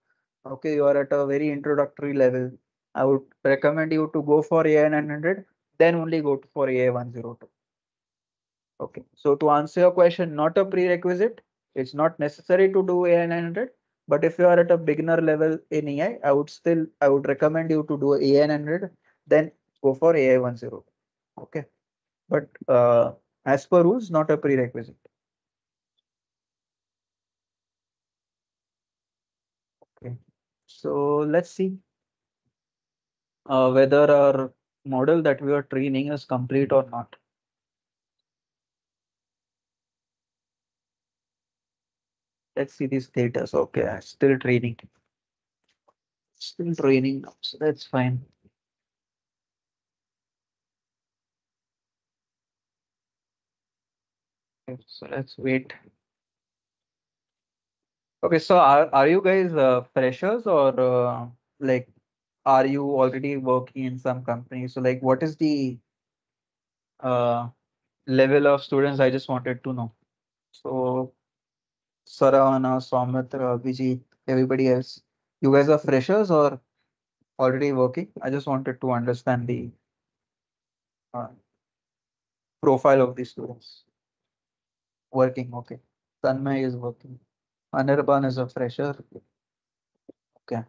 okay, you are at a very introductory level, I would recommend you to go for AI 900, then only go for AI 102. Okay, so to answer your question, not a prerequisite. It's not necessary to do AI 900, but if you are at a beginner level in AI, I would still I would recommend you to do AI 900, then go for AI 10. Okay, but uh, as per rules, not a prerequisite. Okay, so let's see uh, whether our model that we are training is complete or not. Let's see these data. So, okay, still training. Still training now, so that's fine. So let's wait. Okay, so are, are you guys uh, freshers or uh, like are you already working in some company? So like what is the uh, level of students? I just wanted to know. So Saravana, Soumitra, Vijit, everybody else, you guys are freshers or already working? I just wanted to understand the uh, profile of the students. Working, okay. Tanmay is working. Anirban is a fresher. Okay.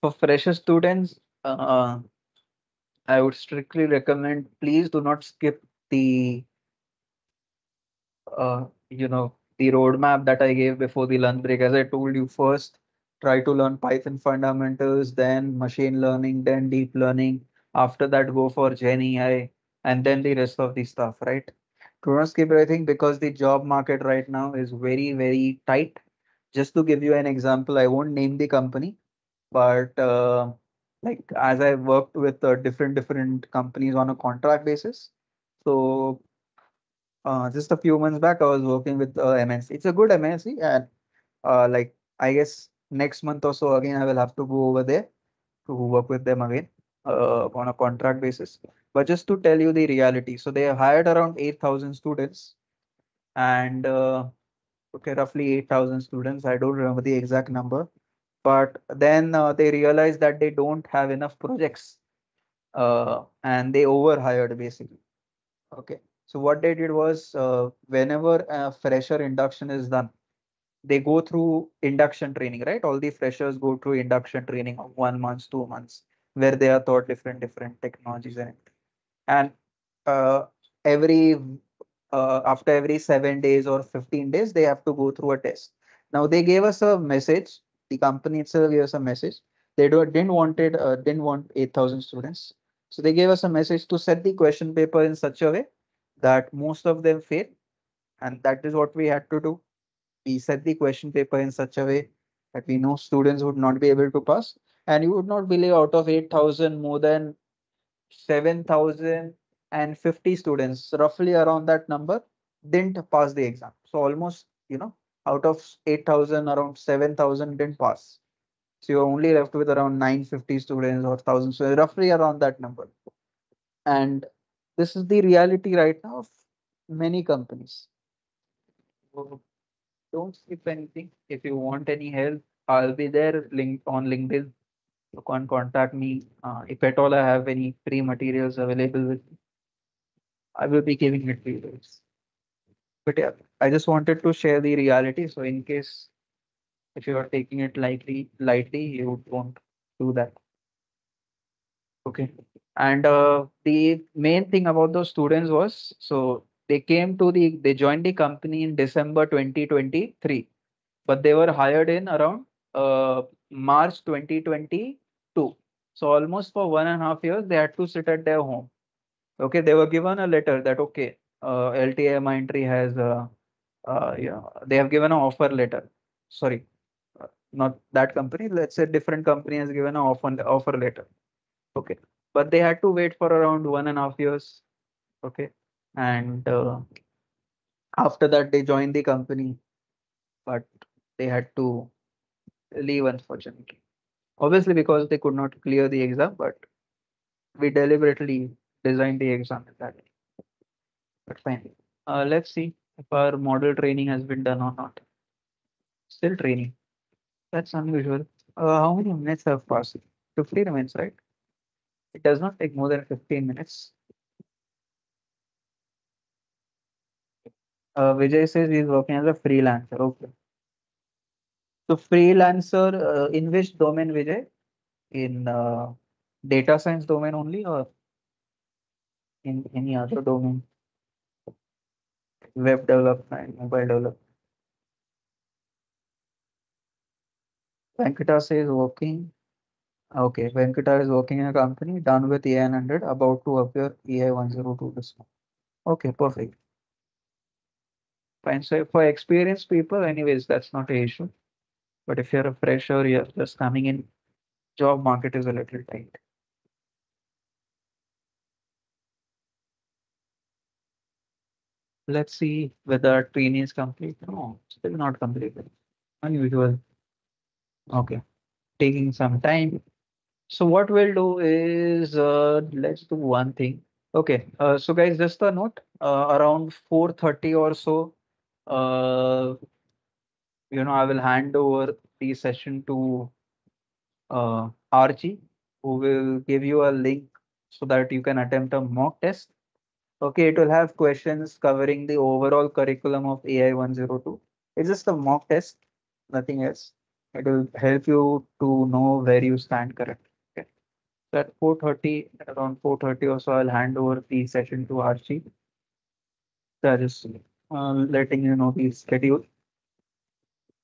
For fresher students, uh, I would strictly recommend please do not skip the uh, you know the roadmap that I gave before the lunch break. As I told you, first try to learn Python fundamentals, then machine learning, then deep learning. After that, go for Gen AI, and then the rest of the stuff. Right? Do not skip everything because the job market right now is very very tight. Just to give you an example, I won't name the company, but uh, like as I worked with uh, different different companies on a contract basis. So uh, just a few months back, I was working with uh, MNC. It's a good MNC, and uh, like I guess next month or so again, I will have to go over there to work with them again uh, on a contract basis. But just to tell you the reality, so they hired around eight thousand students, and uh, okay, roughly eight thousand students. I don't remember the exact number, but then uh, they realized that they don't have enough projects, uh, and they overhired basically. Okay. So what they did was uh, whenever a fresher induction is done, they go through induction training, right? All the freshers go through induction training of one month, two months, where they are taught different different technologies and and uh, every uh, after every seven days or 15 days, they have to go through a test. Now they gave us a message. The company itself gave us a message. They don't didn't wanted uh, didn't want 8,000 students. So they gave us a message to set the question paper in such a way that most of them fail. And that is what we had to do. We set the question paper in such a way that we know students would not be able to pass. And you would not believe out of 8,000, more than 7,050 students, roughly around that number, didn't pass the exam. So almost, you know, out of 8,000, around 7,000 didn't pass. So you're only left with around 950 students or 1,000, so roughly around that number. And this is the reality right now of many companies. Don't skip anything. If you want any help, I'll be there link on LinkedIn. You can contact me. Uh, if at all I have any free materials available with me, I will be giving it to you. But yeah, I just wanted to share the reality. So in case if you are taking it lightly, lightly, you won't do that. Okay. And uh, the main thing about those students was so they came to the they joined the company in December 2023, but they were hired in around uh, March 2022. So almost for one and a half years they had to sit at their home. Okay, they were given a letter that okay, uh, LTIMindtree has uh, uh, yeah, they have given an offer letter. Sorry, uh, not that company. Let's say different company has given an offer offer letter. Okay, but they had to wait for around one and a half years Okay. And uh, after that, they joined the company, but they had to leave, unfortunately. Obviously, because they could not clear the exam, but we deliberately designed the exam that way. But fine. Uh, let's see if our model training has been done or not. Still training. That's unusual. Uh, how many minutes have passed? 15 minutes, right? It does not take more than 15 minutes. Uh, Vijay says he's working as a freelancer. Okay. So freelancer uh, in which domain, Vijay? In uh, data science domain only or in any other domain? Web development, mobile development. Venkata says working. Okay, Venkata is working in a company done with AI 100, about to appear AI 102 this month. Okay, perfect. Fine. So for experienced people, anyways, that's not an issue. But if you're a fresher, you're just coming in, job market is a little tight. Let's see whether training is complete. No, still not completed. Unusual. Okay, taking some time. So what we'll do is uh, let's do one thing. Okay, uh, so guys, just a note. Uh, around 4:30 or so, uh, you know, I will hand over the session to uh, RG, who will give you a link so that you can attempt a mock test. Okay, it will have questions covering the overall curriculum of AI 102. It's just a mock test, nothing else. It will help you to know where you stand currently. Okay. So at 4:30, around 4:30 or so, I'll hand over the session to RG. That is uh, letting you know the schedule.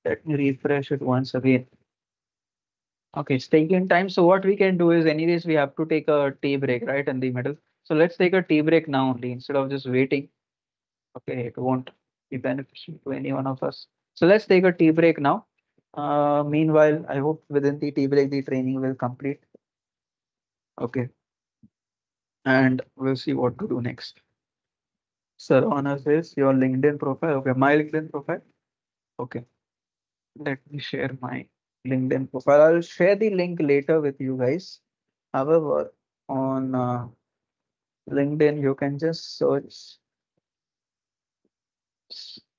Let me refresh it once again. Okay, it's taking time. So what we can do is anyways, we have to take a tea break, right, in the middle. So let's take a tea break now only instead of just waiting. Okay, it won't be beneficial to any one of us. So let's take a tea break now. Uh, meanwhile, I hope within the tea break, the training will complete. Okay. And we'll see what to do next. Sir, honor says your LinkedIn profile. Okay, my LinkedIn profile. Okay. Let me share my LinkedIn profile. I'll share the link later with you guys. However, on uh, LinkedIn, you can just search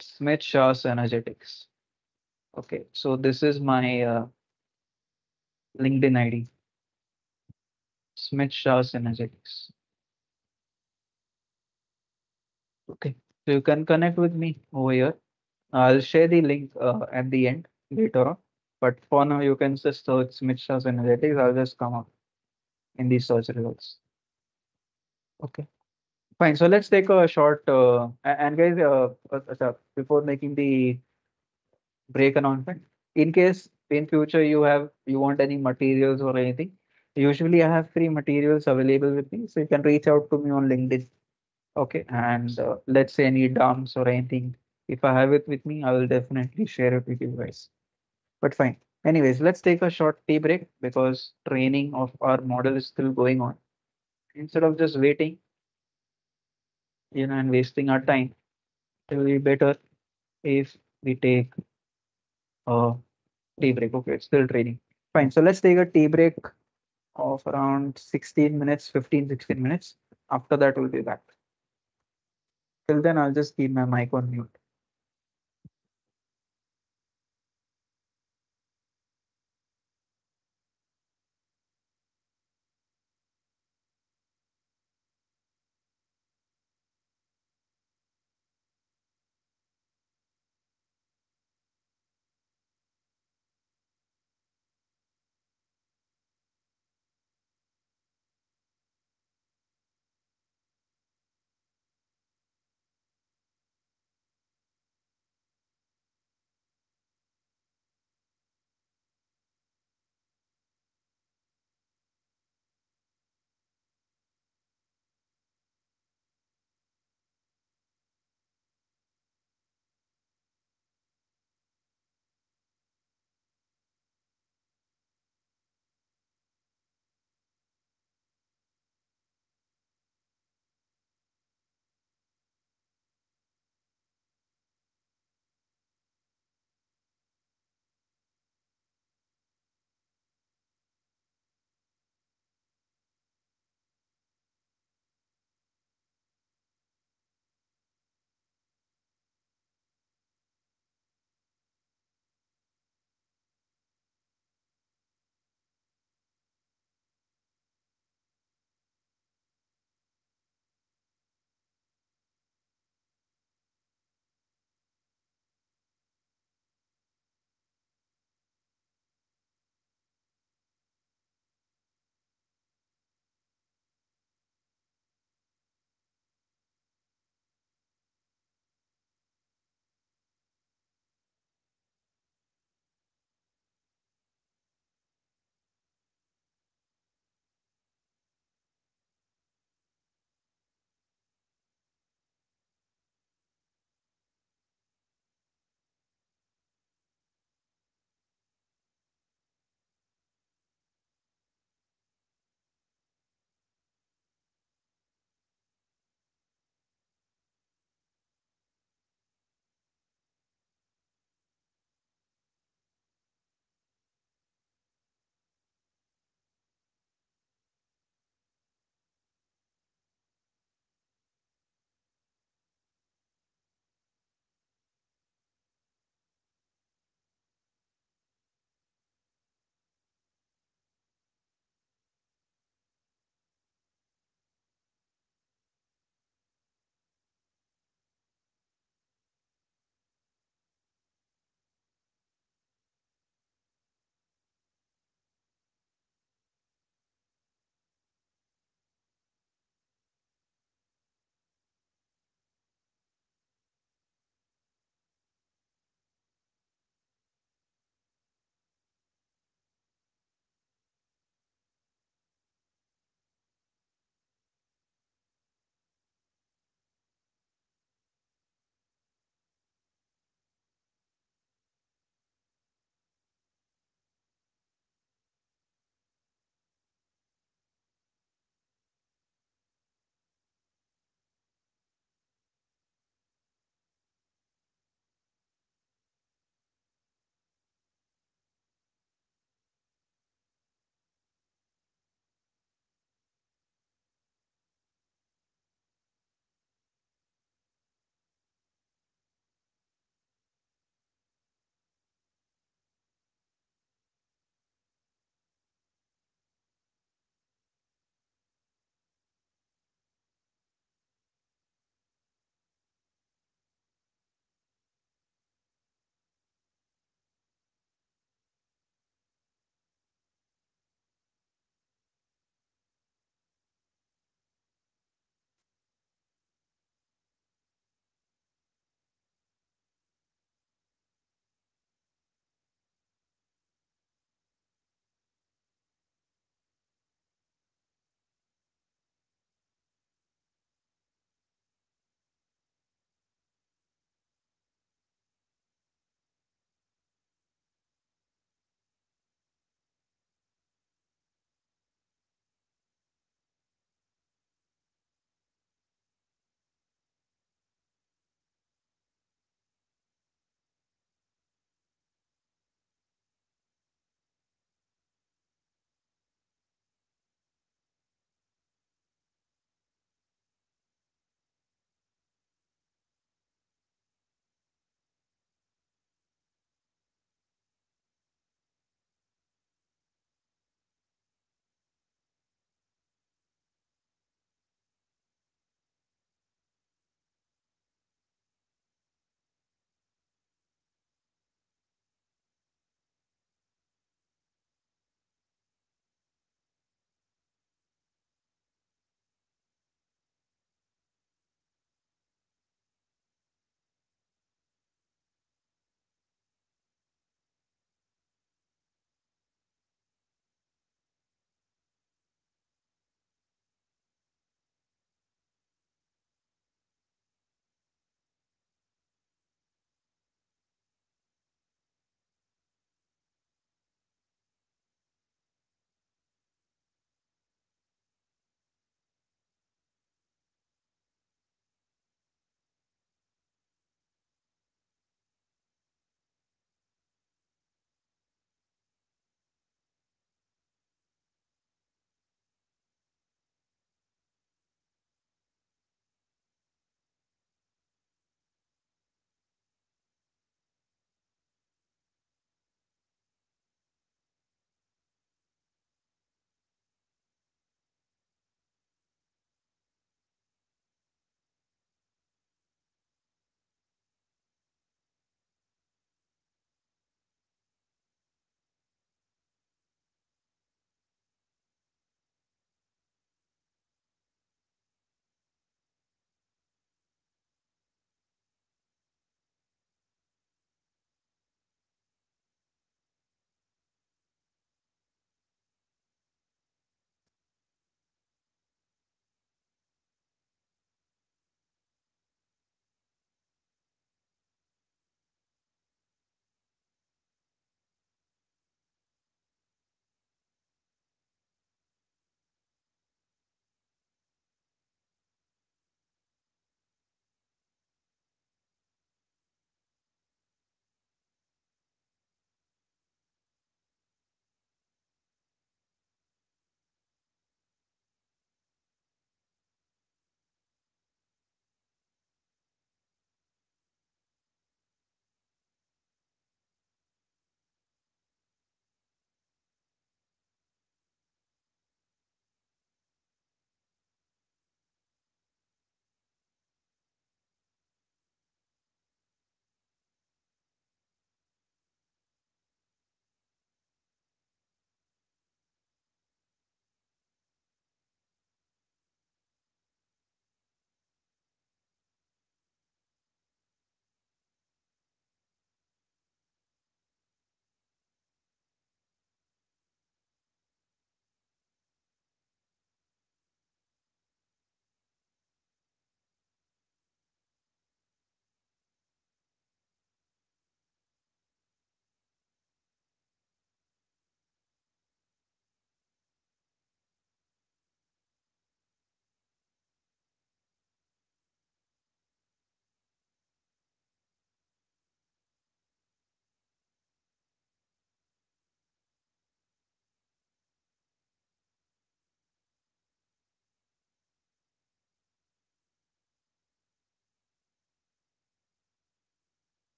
Smith Shah Synergetics. Okay, so this is my uh, LinkedIn ID. Smith Shah Synergetics. Okay, so you can connect with me over here. I'll share the link uh, at the end later on. But for now, you can just search Shah Synergetics. I'll just come up in the search results. Okay, fine. So let's take a short uh, and guys, uh, uh, uh, before making the break announcement, in case in future you have you want any materials or anything, usually I have free materials available with me, so you can reach out to me on LinkedIn. Okay, and uh, let's say any dumps or anything, if I have it with me, I will definitely share it with you guys. But fine. Anyways, let's take a short tea break because training of our model is still going on. Instead of just waiting, you know, and wasting our time, it will be better if we take a tea break. Okay, it's still training. Fine. So let's take a tea break of around 16 minutes, 15, 16 minutes. After that, we'll be back. Till then, I'll just keep my mic on mute.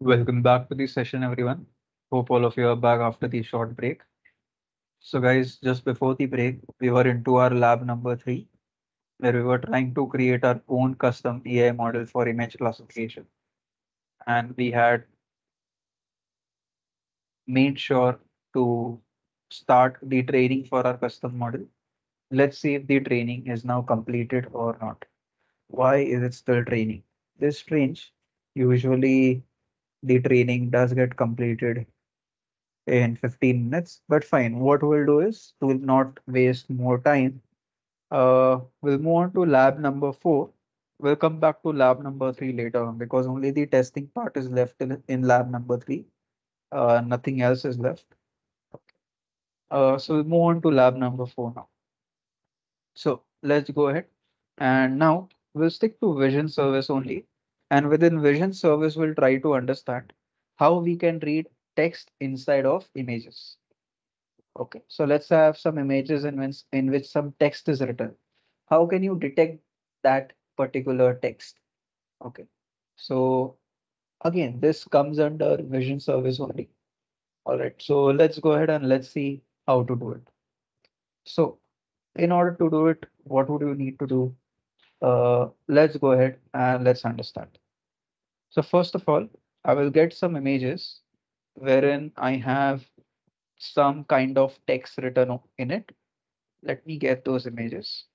Welcome back to the session, everyone. Hope all of you are back after the short break. So, guys, just before the break, we were into our lab number three, where we were trying to create our own custom AI model for image classification. And we had made sure to start the training for our custom model. Let's see if the training is now completed or not. Why is it still training? This strange. Usually the training does get completed in 15 minutes, but fine. What we'll do is to not waste more time. Uh, we'll move on to lab number four. We'll come back to lab number three later on because only the testing part is left in, in lab number three. Uh, nothing else is left. Uh, so we'll move on to lab number four now. So let's go ahead. And now we'll stick to vision service only. And within vision service, we'll try to understand how we can read text inside of images. Okay, so let's have some images in which, in which some text is written. How can you detect that particular text? Okay, so again, this comes under vision service only. All right, so let's go ahead and let's see how to do it. So in order to do it, what would you need to do? Uh, let's go ahead and let's understand. So first of all, I will get some images wherein I have some kind of text written in it. Let me get those images.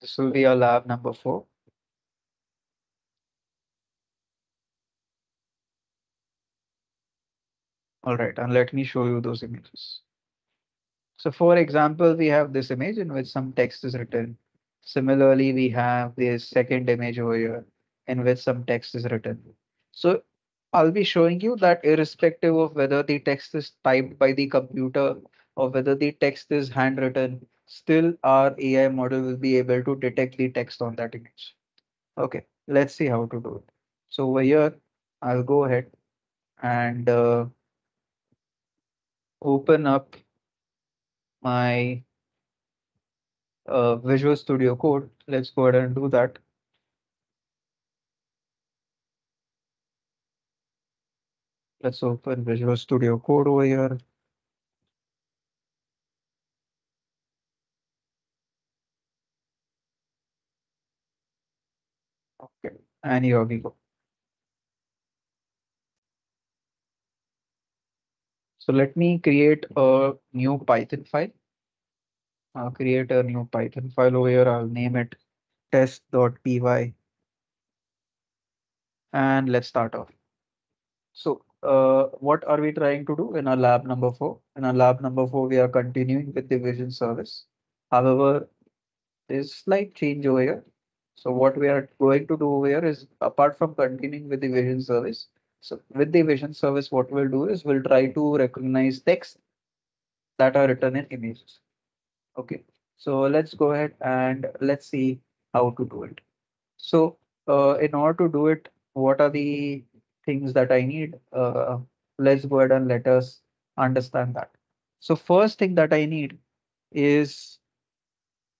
This will be our lab number four. All right, and let me show you those images. So for example, we have this image in which some text is written. Similarly, we have this second image over here in which some text is written. So I'll be showing you that irrespective of whether the text is typed by the computer or whether the text is handwritten, still our AI model will be able to detect the text on that image. Okay, let's see how to do it. So over here, I'll go ahead and uh, open up my uh, Visual Studio Code. Let's go ahead and do that. Let's open Visual Studio Code over here. Okay, and here we go. So let me create a new Python file. I'll create a new Python file over here. I'll name it test.py. And let's start off. So uh, what are we trying to do in our lab number four? In our lab number four, we are continuing with the vision service. However, there's slight change over here. So what we are going to do over here is apart from continuing with the vision service, so with the vision service, what we'll do is we'll try to recognize text that are written in images. Okay, so let's go ahead and let's see how to do it. So uh, in order to do it, what are the things that I need? Uh, let's go ahead and let us understand that. So first thing that I need is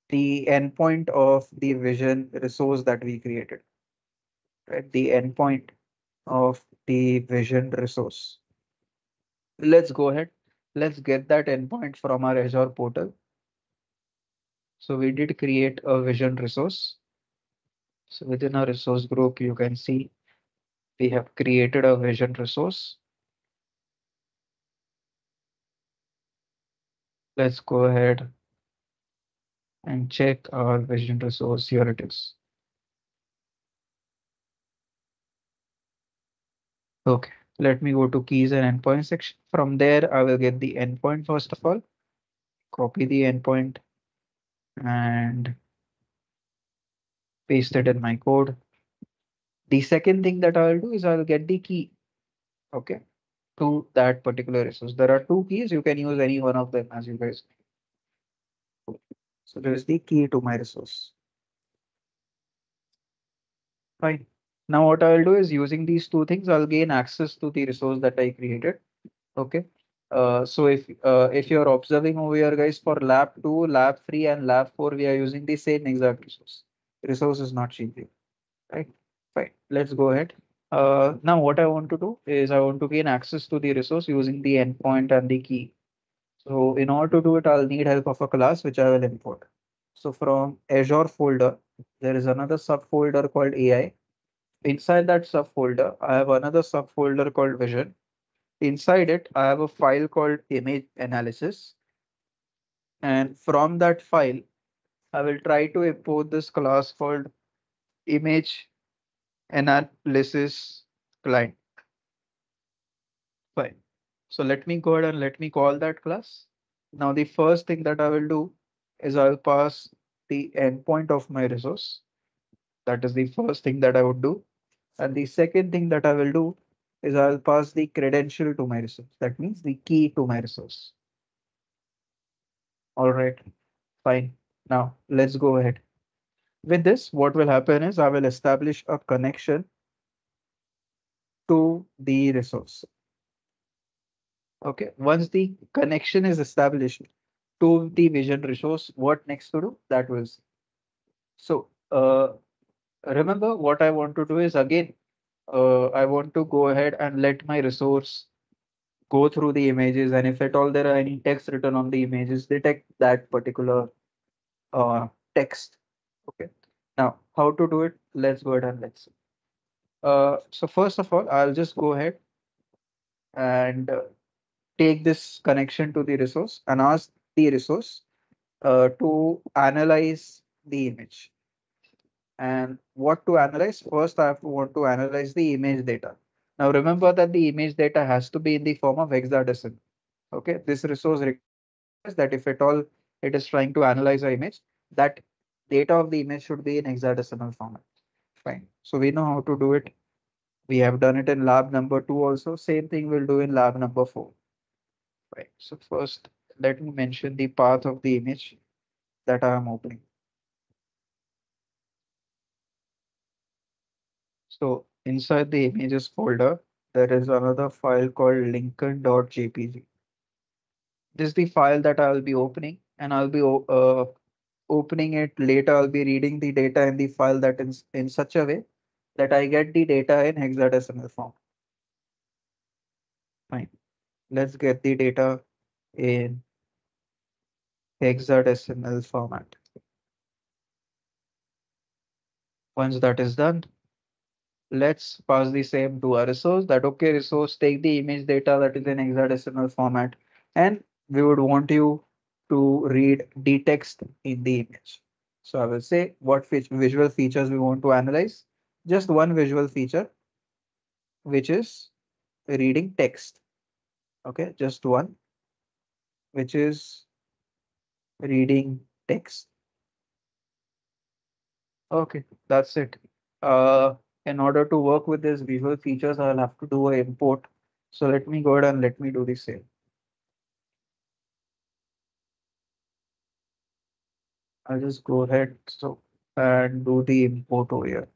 the endpoint of the vision resource that we created. Right, the endpoint of the vision resource. Let's go ahead. Let's get that endpoint from our Azure portal. So we did create a vision resource. So within our resource group, you can see we have created a vision resource. Let's go ahead and check our vision resource. Here it is. Okay, let me go to keys and endpoint section. From there, I will get the endpoint first of all. Copy the endpoint and paste it in my code. The second thing that I'll do is I'll get the key. Okay, to that particular resource. There are two keys. You can use any one of them as you guys. So there is the key to my resource. Fine. Now what I'll do is using these two things, I'll gain access to the resource that I created. Okay. Uh, so if uh, if you're observing over here, guys, for lab two, lab three, and lab four, we are using the same exact resource. resource is not changing, right? Fine, let's go ahead. Uh, now what I want to do is I want to gain access to the resource using the endpoint and the key. So in order to do it, I'll need help of a class which I will import. So from Azure folder, there is another subfolder called AI. Inside that subfolder, I have another subfolder called vision. Inside it, I have a file called image analysis. And from that file, I will try to import this class called image analysis client. Fine. So let me go ahead and let me call that class. Now the first thing that I will do is I'll pass the endpoint of my resource. That is the first thing that I would do. And the second thing that I will do is I'll pass the credential to my resource. That means the key to my resource. All right, fine. Now let's go ahead. With this, what will happen is I will establish a connection to the resource. Okay, once the connection is established to the vision resource, what next to do that was. So uh, remember what I want to do is again, uh, I want to go ahead and let my resource go through the images and if at all there are any text written on the images, detect that particular uh, text. Okay, now how to do it? Let's go ahead and let's see. Uh, so first of all, I'll just go ahead and uh, take this connection to the resource and ask the resource uh, to analyze the image. And what to analyze? First, I have to want to analyze the image data. Now remember that the image data has to be in the form of hexadecimal. Okay, this resource requires that if at all it is trying to analyze an image, that data of the image should be in hexadecimal format. Fine. So we know how to do it. We have done it in lab number two also. Same thing we'll do in lab number four. Right. So first, let me mention the path of the image that I am opening. So inside the images folder, there is another file called lincoln.jpg. This is the file that I'll be opening and I'll be uh, opening it later. I'll be reading the data in the file that is in such a way that I get the data in hexadecimal form. Fine. Let's get the data in hexadecimal format. Once that is done, let's pass the same to our resource that okay resource take the image data that is in hexadecimal format and we would want you to read the text in the image. So I will say what visual features we want to analyze. Just one visual feature, which is reading text. Okay, just one, which is reading text. Okay, that's it. Uh, in order to work with these visual features, I'll have to do an import. So let me go ahead and let me do the same. I'll just go ahead so and do the import over here.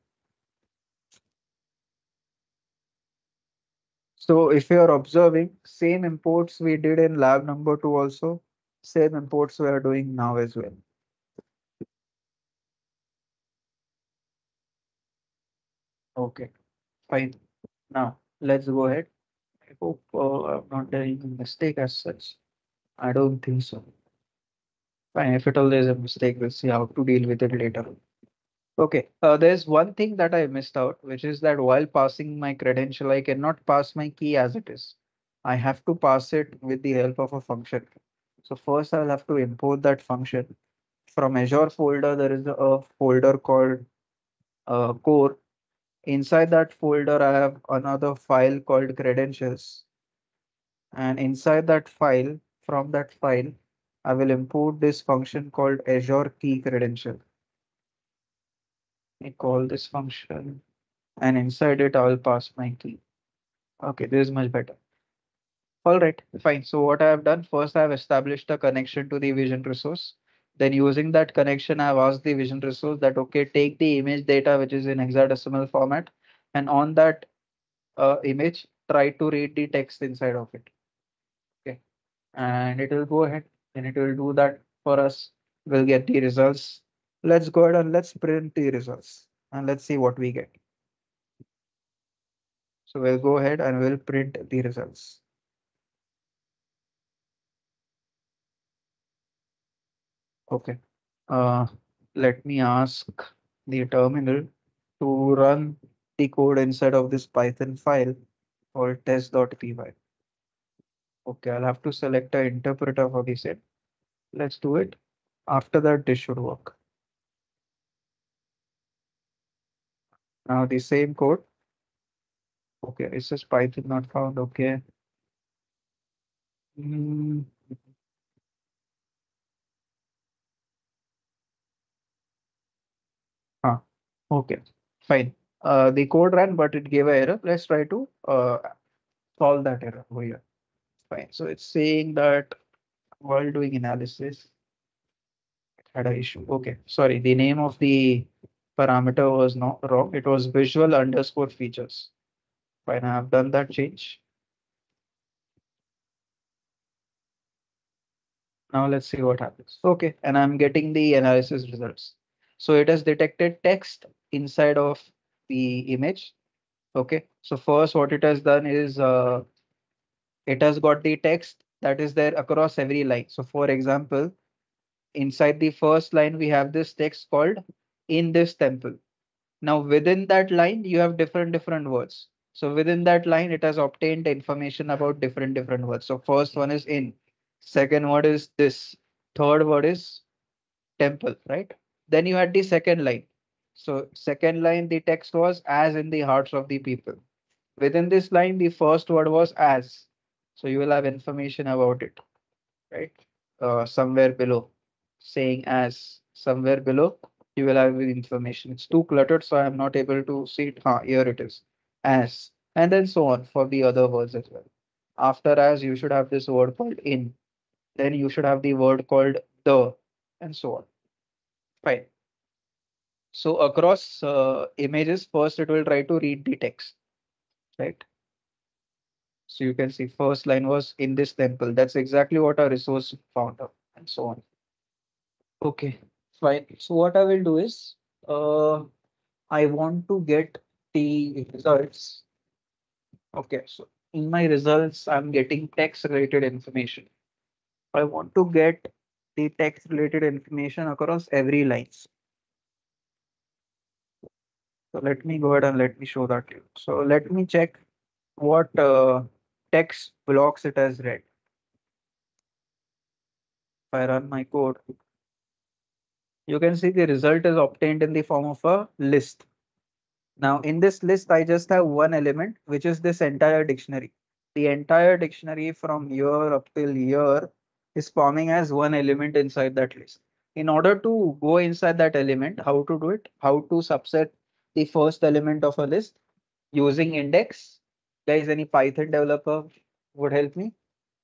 So if you are observing same imports we did in lab number two also, same imports we are doing now as well. Okay, fine. Now let's go ahead. I hope uh, I'm not doing a mistake as such. I don't think so. Fine, if at all there's a mistake, we'll see how to deal with it later. Okay, uh, there's one thing that I missed out, which is that while passing my credential, I cannot pass my key as it is. I have to pass it with the help of a function. So first I'll have to import that function. From Azure folder, there is a folder called uh, core. Inside that folder, I have another file called credentials. And inside that file, from that file, I will import this function called Azure key credential. I call this function and inside it I will pass my key. Okay, this is much better. All right, fine. So what I have done first, I have established a connection to the vision resource. Then using that connection, I have asked the vision resource that, okay, take the image data, which is in hexadecimal format. And on that uh, image, try to read the text inside of it. Okay, and it will go ahead and it will do that for us. We'll get the results Let's go ahead and let's print the results and let's see what we get. So we'll go ahead and we'll print the results. Okay. Uh, let me ask the terminal to run the code inside of this Python file called test.py. Okay, I'll have to select an interpreter for this set. Let's do it. After that, this should work. Now the same code. Okay, it says Python not found. Okay. Mm. Okay, fine. Uh, the code ran, but it gave an error. Let's try to uh, solve that error over here. Fine. So it's saying that while doing analysis, it had an issue. Okay, sorry. The name of the parameter was not wrong. It was visual underscore features. Fine, I have done that change. Now let's see what happens. Okay, and I'm getting the analysis results. So it has detected text inside of the image. Okay, so first what it has done is uh, it has got the text that is there across every line. So for example, inside the first line, we have this text called in this temple. Now within that line, you have different different words. So within that line, it has obtained information about different different words. So first one is in, second word is this, third word is temple, right? Then you had the second line. So second line, the text was as in the hearts of the people. Within this line, the first word was as. So you will have information about it, right? Uh, somewhere below saying as somewhere below, you will have information. It's too cluttered, so I'm not able to see it. Huh, here it is as, and then so on for the other words as well. After as, you should have this word called in. Then you should have the word called the, and so on. Fine. So across uh, images, first it will try to read the text, right? So you can see first line was in this temple. That's exactly what our resource found out and so on. Okay, fine. So what I will do is, uh, I want to get the results. Okay, so in my results, I'm getting text related information. I want to get the text related information across every lines. So let me go ahead and let me show that to you. So let me check what uh, text blocks it has read. If I run my code, you can see the result is obtained in the form of a list. Now in this list, I just have one element, which is this entire dictionary. The entire dictionary from year up till year is forming as one element inside that list. In order to go inside that element, how to do it? How to subset the first element of a list using index. Guys, any Python developer would help me?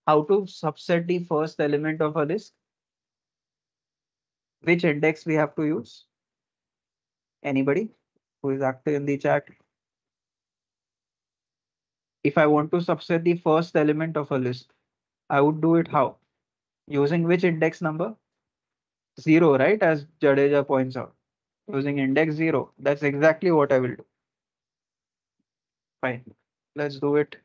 How to subset the first element of a list? Which index we have to use? Anybody who is active in the chat? If I want to subset the first element of a list, I would do it how? Using which index number? Zero, right? As Jadeja points out. Using index zero. That's exactly what I will do. Fine. Let's do it.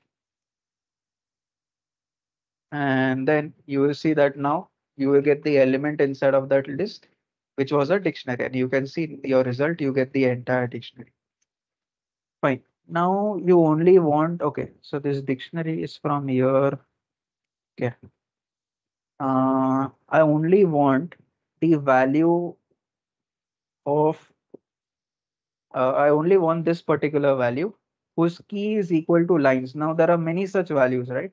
And then you will see that now you will get the element inside of that list, which was a dictionary. And you can see your result, you get the entire dictionary. Fine. Now you only want, okay, so this dictionary is from here. Okay. Uh, I only want the value of, uh, I only want this particular value whose key is equal to lines. Now there are many such values, right?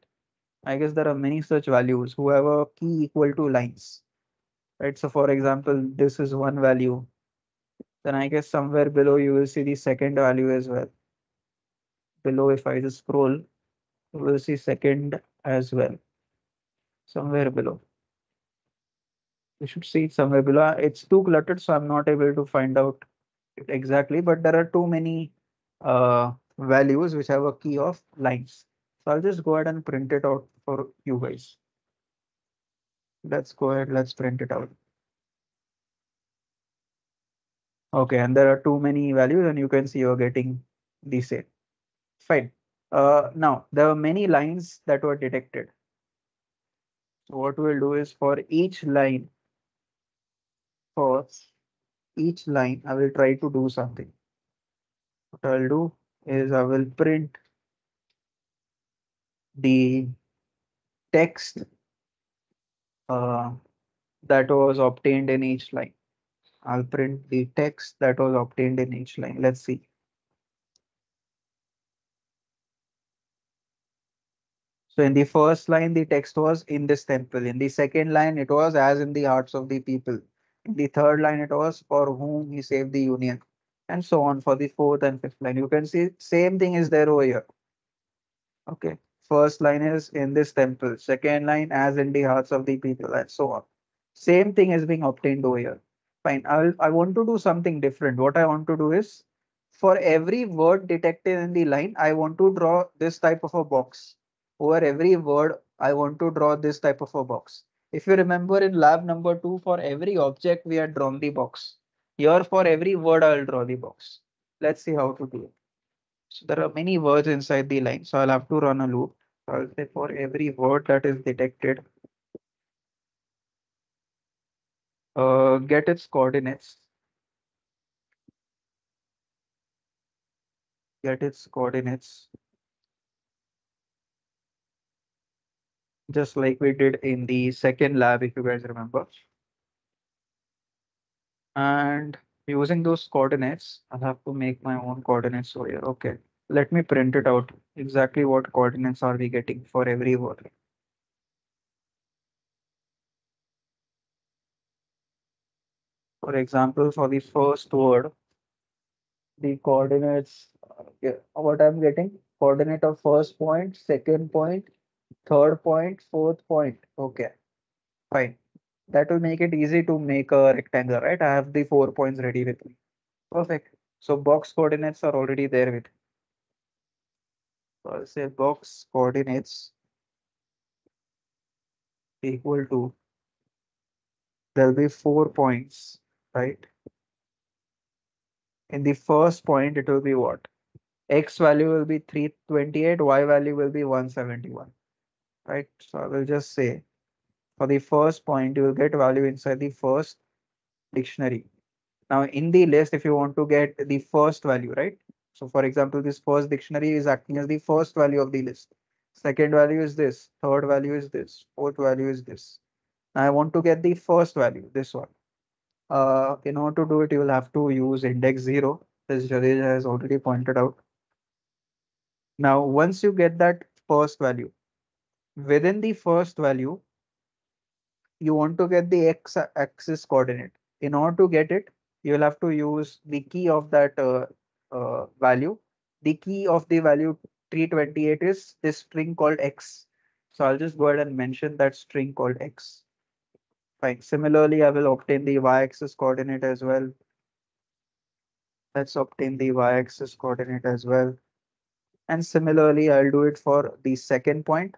I guess there are many such values who have a key equal to lines, right? So for example, this is one value. Then I guess somewhere below you will see the second value as well. Below, if I just scroll, you will see second as well. Somewhere below. You should see it somewhere below. It's too cluttered, so I'm not able to find out it exactly, but there are too many uh, values which have a key of lines. So I'll just go ahead and print it out for you guys. Let's go ahead, let's print it out. Okay, and there are too many values and you can see you're getting the same. Fine. Uh, now, there are many lines that were detected. So what we'll do is for each line, for each line, I will try to do something. What I'll do is I will print the text uh, that was obtained in each line. I'll print the text that was obtained in each line. Let's see. So in the first line, the text was in this temple. In the second line, it was as in the hearts of the people. The third line, it was for whom he saved the union. And so on for the fourth and fifth line. You can see same thing is there over here. Okay. First line is in this temple. Second line as in the hearts of the people and so on. Same thing is being obtained over here. Fine. I'll, I want to do something different. What I want to do is for every word detected in the line, I want to draw this type of a box over every word, I want to draw this type of a box. If you remember in lab number two, for every object, we had drawn the box. Here, for every word, I will draw the box. Let's see how to do it. So there are many words inside the line. So I'll have to run a loop. I'll say for every word that is detected, uh, get its coordinates. Get its coordinates. Just like we did in the second lab, if you guys remember. And using those coordinates, I'll have to make my own coordinates over here. Okay, let me print it out. Exactly what coordinates are we getting for every word? For example, for the first word, the coordinates, uh, what I'm getting, coordinate of first point, second point, third point, fourth point. Okay, fine. That will make it easy to make a rectangle, right? I have the four points ready with me. Perfect. So box coordinates are already there with. So I'll say box coordinates equal to there'll be four points, right? In the first point, it will be what? X value will be 328, Y value will be 171 right? So I will just say for the first point, you will get value inside the first dictionary. Now in the list, if you want to get the first value, right? So for example, this first dictionary is acting as the first value of the list. Second value is this, third value is this, fourth value is this. Now I want to get the first value, this one. Uh, in order to do it, you will have to use index zero, as Jadeja has already pointed out. Now, once you get that first value, within the first value, you want to get the x axis coordinate. In order to get it, you will have to use the key of that uh, uh, value. The key of the value 328 is this string called x. So I'll just go ahead and mention that string called x. Fine. Similarly, I will obtain the y-axis coordinate as well. Let's obtain the y-axis coordinate as well. And similarly, I'll do it for the second point.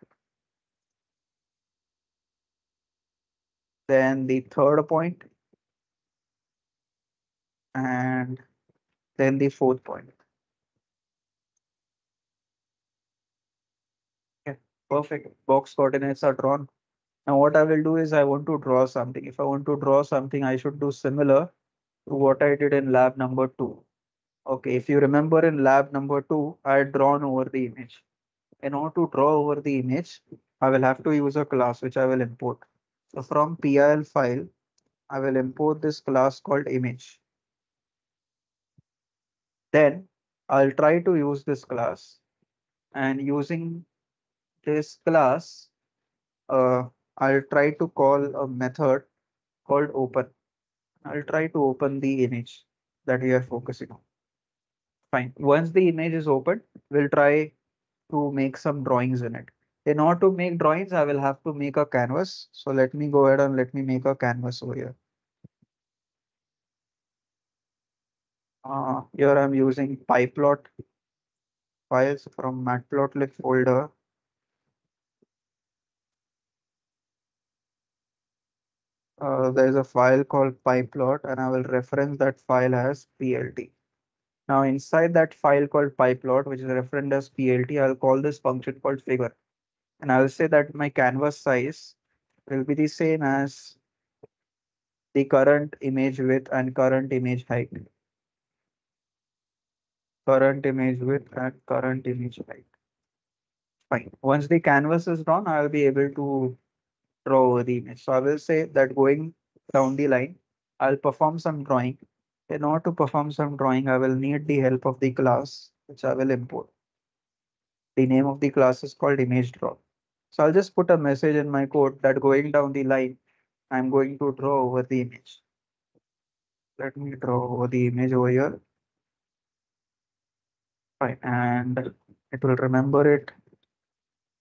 Then the third point, and then the fourth point. Okay, perfect. Box coordinates are drawn. Now what I will do is I want to draw something. If I want to draw something, I should do similar to what I did in lab number two. Okay, if you remember in lab number two, I had drawn over the image. In order to draw over the image, I will have to use a class which I will import. So from PIL file, I will import this class called image. Then I'll try to use this class and using this class, uh, I'll try to call a method called open. I'll try to open the image that we are focusing on. Fine. Once the image is open, we'll try to make some drawings in it in order to make drawings, I will have to make a canvas. So let me go ahead and let me make a canvas over here. Uh, here I'm using pyplot files from matplotlib folder. uh, there is a file called pyplot and I will reference that file as plt. Now inside that file called pyplot, which is referenced as plt, I'll call this function called figure. And I'll say that my canvas size will be the same as the current image width and current image height. Current image width and current image height. Fine. Once the canvas is drawn, I'll be able to draw over the image. So I will say that going down the line, I'll perform some drawing. In order to perform some drawing, I will need the help of the class, which I will import. The name of the class is called image draw. So I'll just put a message in my code that going down the line, I'm going to draw over the image. Let me draw over the image over here. Fine, and it will remember it.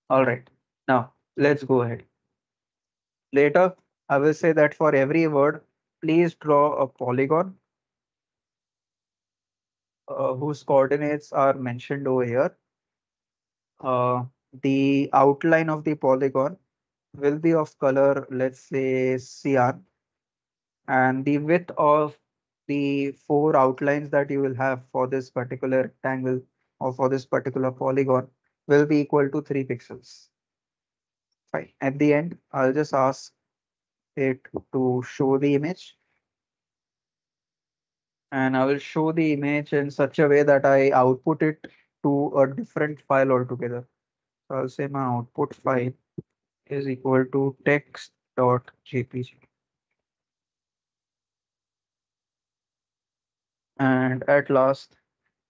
All right, now let's go ahead. Later, I will say that for every word, please draw a polygon uh, whose coordinates are mentioned over here. Uh, the outline of the polygon will be of color, let's say cyan. And the width of the four outlines that you will have for this particular rectangle or for this particular polygon will be equal to three pixels. Fine. At the end, I'll just ask it to show the image. And I will show the image in such a way that I output it to a different file altogether. So I'll say my output file is equal to text.jpg. And at last,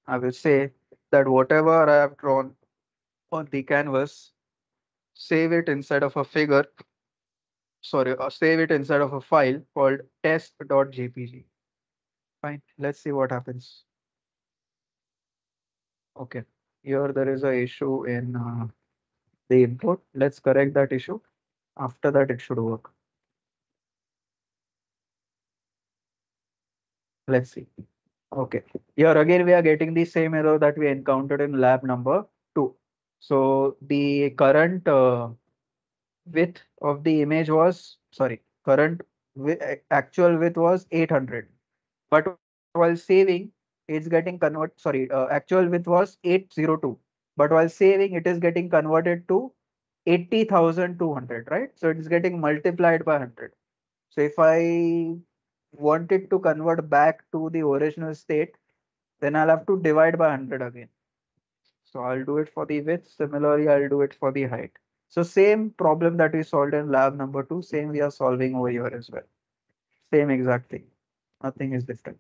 I will say that whatever I have drawn on the canvas, save it inside of a figure, sorry, uh, save it inside of a file called test.jpg. Fine, let's see what happens. Okay, here there is a issue in uh, the input. Let's correct that issue. After that, it should work. Let's see. Okay, here again, we are getting the same error that we encountered in lab number two. So the current uh, width of the image was, sorry, current actual width was 800. But while saving, it's getting convert, sorry, uh, actual width was 802 but while saving it is getting converted to 80,200, right? So it's getting multiplied by 100. So if I wanted to convert back to the original state, then I'll have to divide by 100 again. So I'll do it for the width. Similarly, I'll do it for the height. So same problem that we solved in lab number two, same we are solving over here as well. Same exact thing. Nothing is different.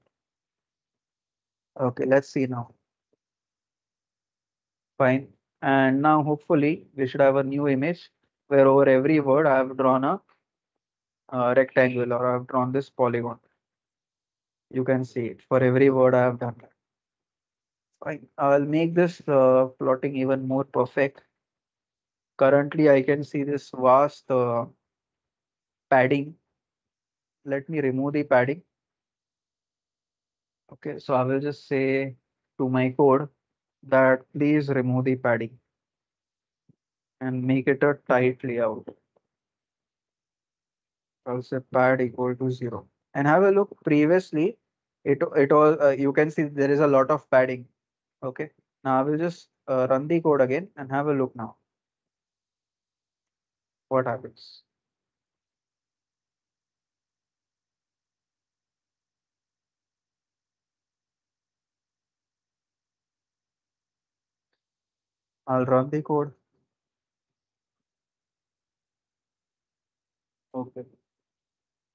Okay, let's see now. Fine. And now hopefully we should have a new image where over every word I have drawn a, a rectangle or I have drawn this polygon. You can see it for every word I have done that. Fine. I'll make this uh, plotting even more perfect. Currently, I can see this vast uh, padding. Let me remove the padding. Okay, so I will just say to my code that please remove the padding and make it a tight layout. I'll say pad equal to zero. And have a look previously it it all uh, you can see there is a lot of padding. Okay now i will just uh, run the code again and have a look now. What happens I'll run the code. Okay.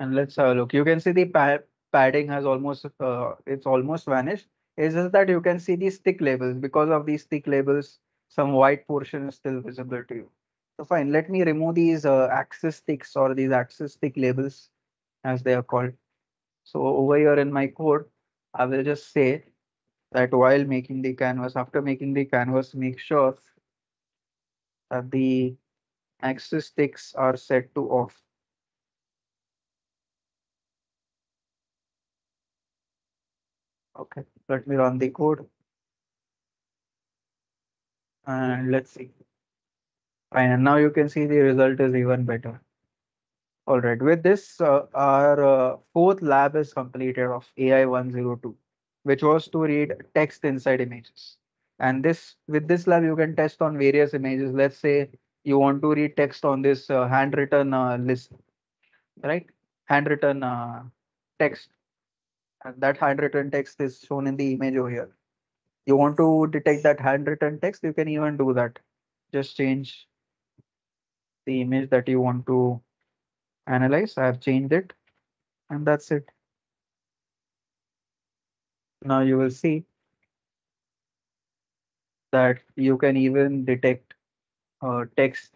And let's have a look. You can see the pad padding has almost, uh, it's almost vanished. It's just that you can see these tick labels. Because of these tick labels, some white portion is still visible to you. So fine, let me remove these uh, axis ticks or these axis tick labels as they are called. So over here in my code, I will just say that while making the canvas, after making the canvas, make sure that the axis ticks are set to off. Okay, let me run the code. And let's see. And now you can see the result is even better. All right. With this, uh, our uh, fourth lab is completed of AI 102, which was to read text inside images. And this with this lab, you can test on various images. Let's say you want to read text on this uh, handwritten uh, list, right? Handwritten uh, text. And that handwritten text is shown in the image over here. You want to detect that handwritten text, you can even do that. Just change the image that you want to analyze. I have changed it and that's it. Now you will see that you can even detect uh, text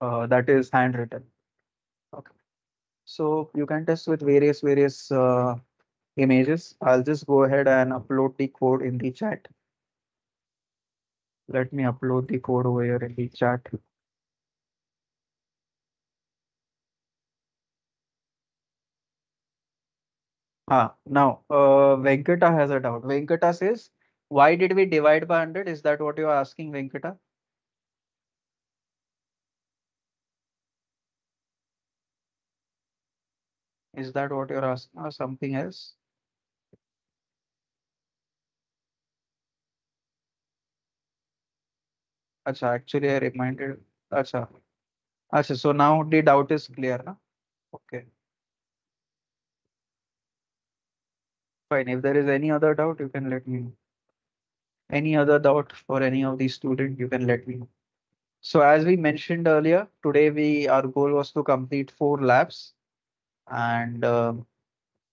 uh, that is handwritten. Okay. So you can test with various various uh, images. I'll just go ahead and upload the code in the chat. Let me upload the code over here in the chat. Ah, now uh, Venkata has a doubt. Venkata says, why did we divide by 100? Is that what you are asking, Venkata? Is that what you're asking or something else? Acha, actually I reminded. Acha. Acha, so now the doubt is clear. Okay. Fine. If there is any other doubt, you can let me know. Any other doubt for any of these students, you can let me know. So as we mentioned earlier, today we our goal was to complete four labs and uh,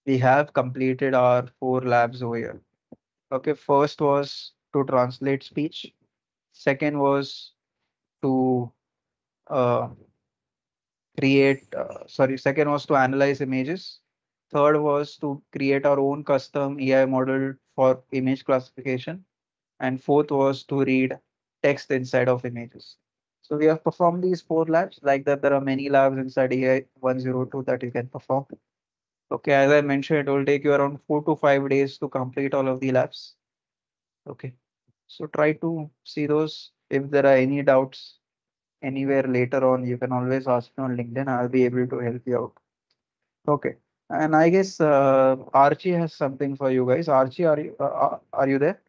we have completed our four labs over here. Okay, first was to translate speech. Second was to uh, create, uh, sorry, second was to analyze images. Third was to create our own custom AI model for image classification. And fourth was to read text inside of images. So we have performed these four labs. Like that, there are many labs inside AI 102 that you can perform. Okay, as I mentioned, it will take you around four to five days to complete all of the labs. Okay, so try to see those. If there are any doubts anywhere later on, you can always ask me on LinkedIn. I'll be able to help you out. Okay, and I guess uh, Archie has something for you guys. Archie, are you uh, uh are you there?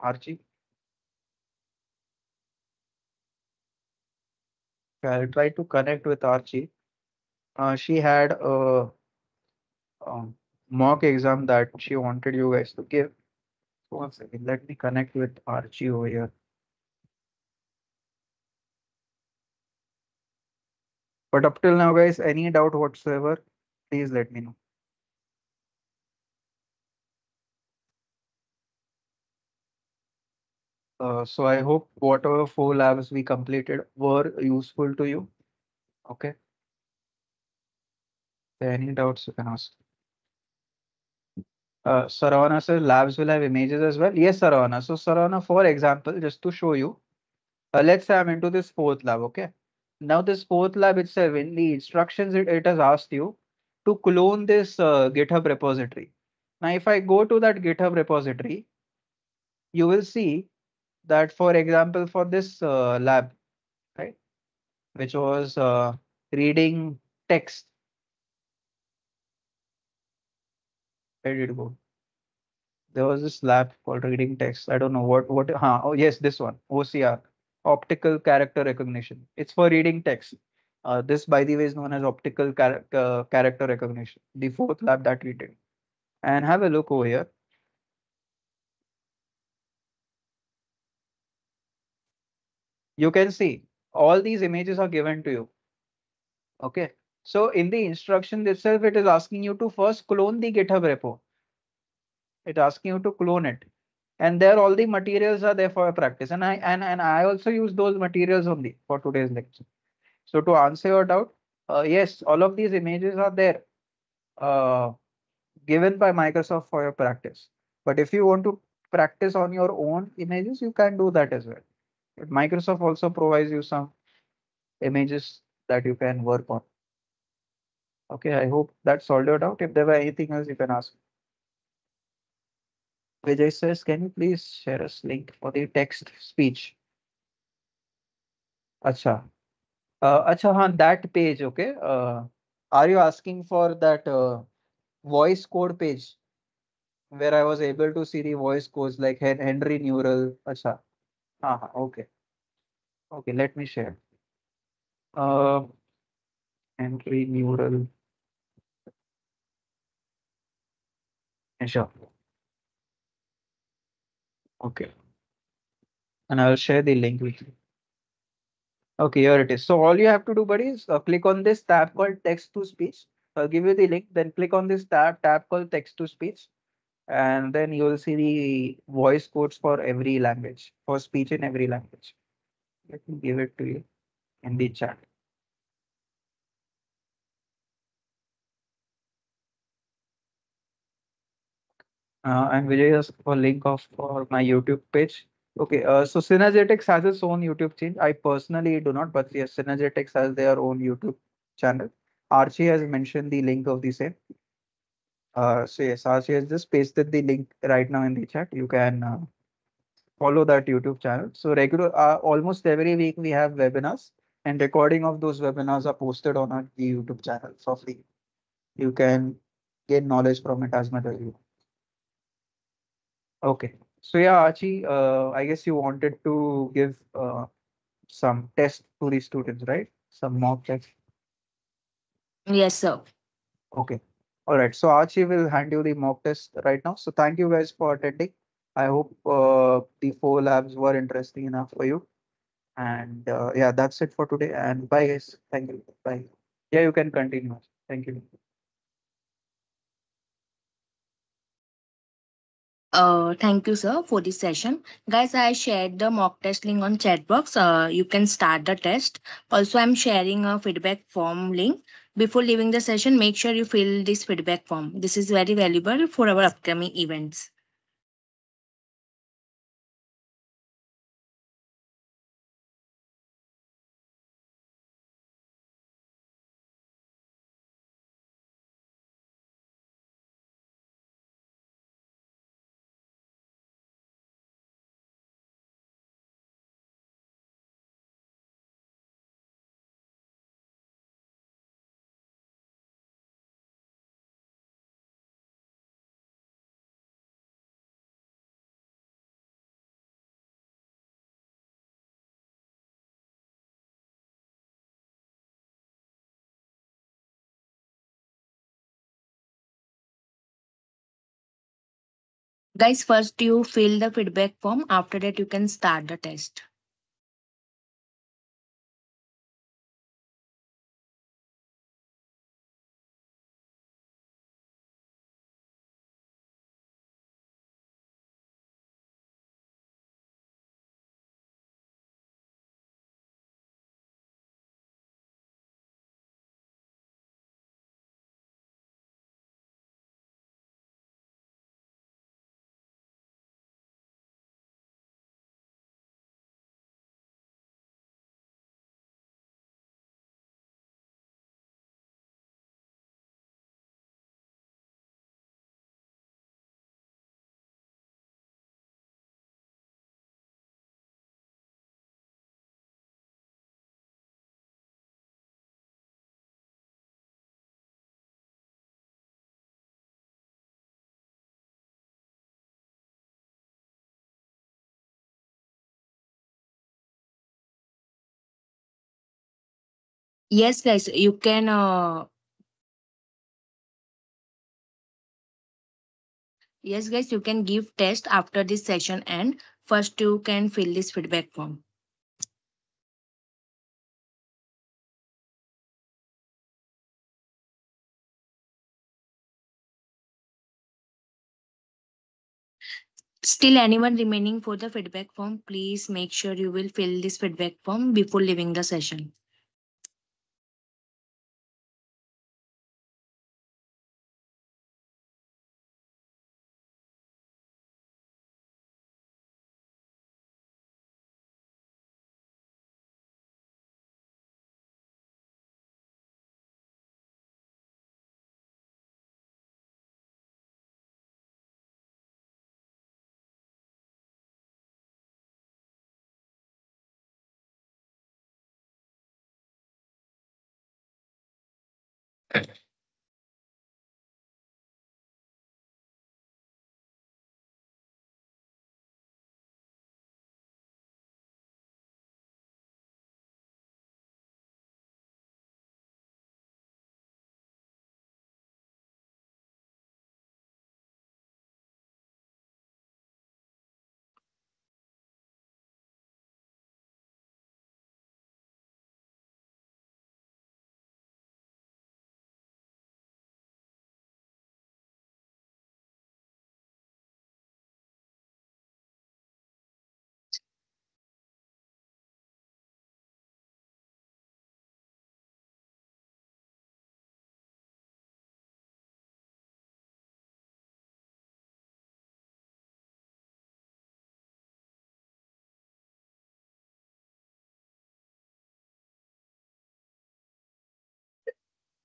Archie? I'll try to connect with Archie. Uh, she had a, a mock exam that she wanted you guys to give. One second, let me connect with Archie over here. But up till now, guys, any doubt whatsoever, please let me know. Uh, so I hope whatever four labs we completed were useful to you. Okay. Any doubts you can ask. Uh, Saravana says labs will have images as well. Yes, Saravana. So Saravana, for example, just to show you, uh, let's say I'm into this fourth lab. Okay. Now this fourth lab itself, in the instructions, it, it has asked you to clone this uh, GitHub repository. Now, if I go to that GitHub repository, you will see that, for example, for this uh, lab, right, which was uh, reading text. Where did it go? There was this lab called reading text. I don't know what what. Huh, oh yes, this one OCR, optical character recognition. It's for reading text. Uh, this, by the way, is known as optical char uh, character recognition. The fourth lab that we did. And have a look over here. you can see all these images are given to you. Okay. So in the instruction itself, it is asking you to first clone the GitHub repo. It's asking you to clone it. And there all the materials are there for your practice. And I and, and I also use those materials only for today's lecture. So to answer your doubt, uh, yes, all of these images are there uh, given by Microsoft for your practice. But if you want to practice on your own images, you can do that as well. But Microsoft also provides you some images that you can work on. Okay, I hope that solved your doubt. If there were anything else, you can ask. Vijay says, can you please share us link for the text speech? Acha. Uh, acha, haan, that page, okay. Uh, are you asking for that uh, voice code page where I was able to see the voice codes like Henry Neural? Acha. Uh -huh, okay. Okay, let me share. Uh, Henry Neural. Sure okay and I'll share the link with you Okay, here it is. So all you have to do, buddy, is uh, click on this tab called text to speech. I'll give you the link. Then click on this tab tab called text to speech, and then you will see the voice codes for every language, for speech in every language. Let me give it to you in the chat. Uh, and Vijay has a link of for my YouTube page. Okay, uh, so Synergetics has its own YouTube channel. I personally do not, but yes, Synergetics has their own YouTube channel. Archie has mentioned the link of the same. Uh, so yes, Archie has just pasted the link right now in the chat. You can uh, follow that YouTube channel. So regular, uh, almost every week we have webinars, and recording of those webinars are posted on our YouTube channel for free. You can gain knowledge from it as much as you. Okay. So yeah, Archie, uh, I guess you wanted to give uh, some test to the students, right? Some mock test.
Yes, sir.
Okay. All right. So Archie will hand you the mock test right now. So thank you guys for attending. I hope uh, the four labs were interesting enough for you. And uh, yeah, that's it for today. And bye, guys. Thank you. Bye. Yeah, you can continue. Thank you.
Uh, thank you, sir, for this session. Guys, I shared the mock test link on chat box. Uh, you can start the test. Also, I'm sharing a feedback form link. Before leaving the session, make sure you fill this feedback form. This is very valuable for our upcoming events. Guys, first you fill the feedback form. After that, you can start the test. Yes, guys, you can. Uh, yes, guys, you can give test after this session and first you can fill this feedback form. Still, anyone remaining for the feedback form, please make sure you will fill this feedback form before leaving the session.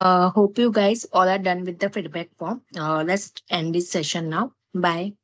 Uh, hope you guys all are done with the feedback form. Uh, let's end this session now. Bye.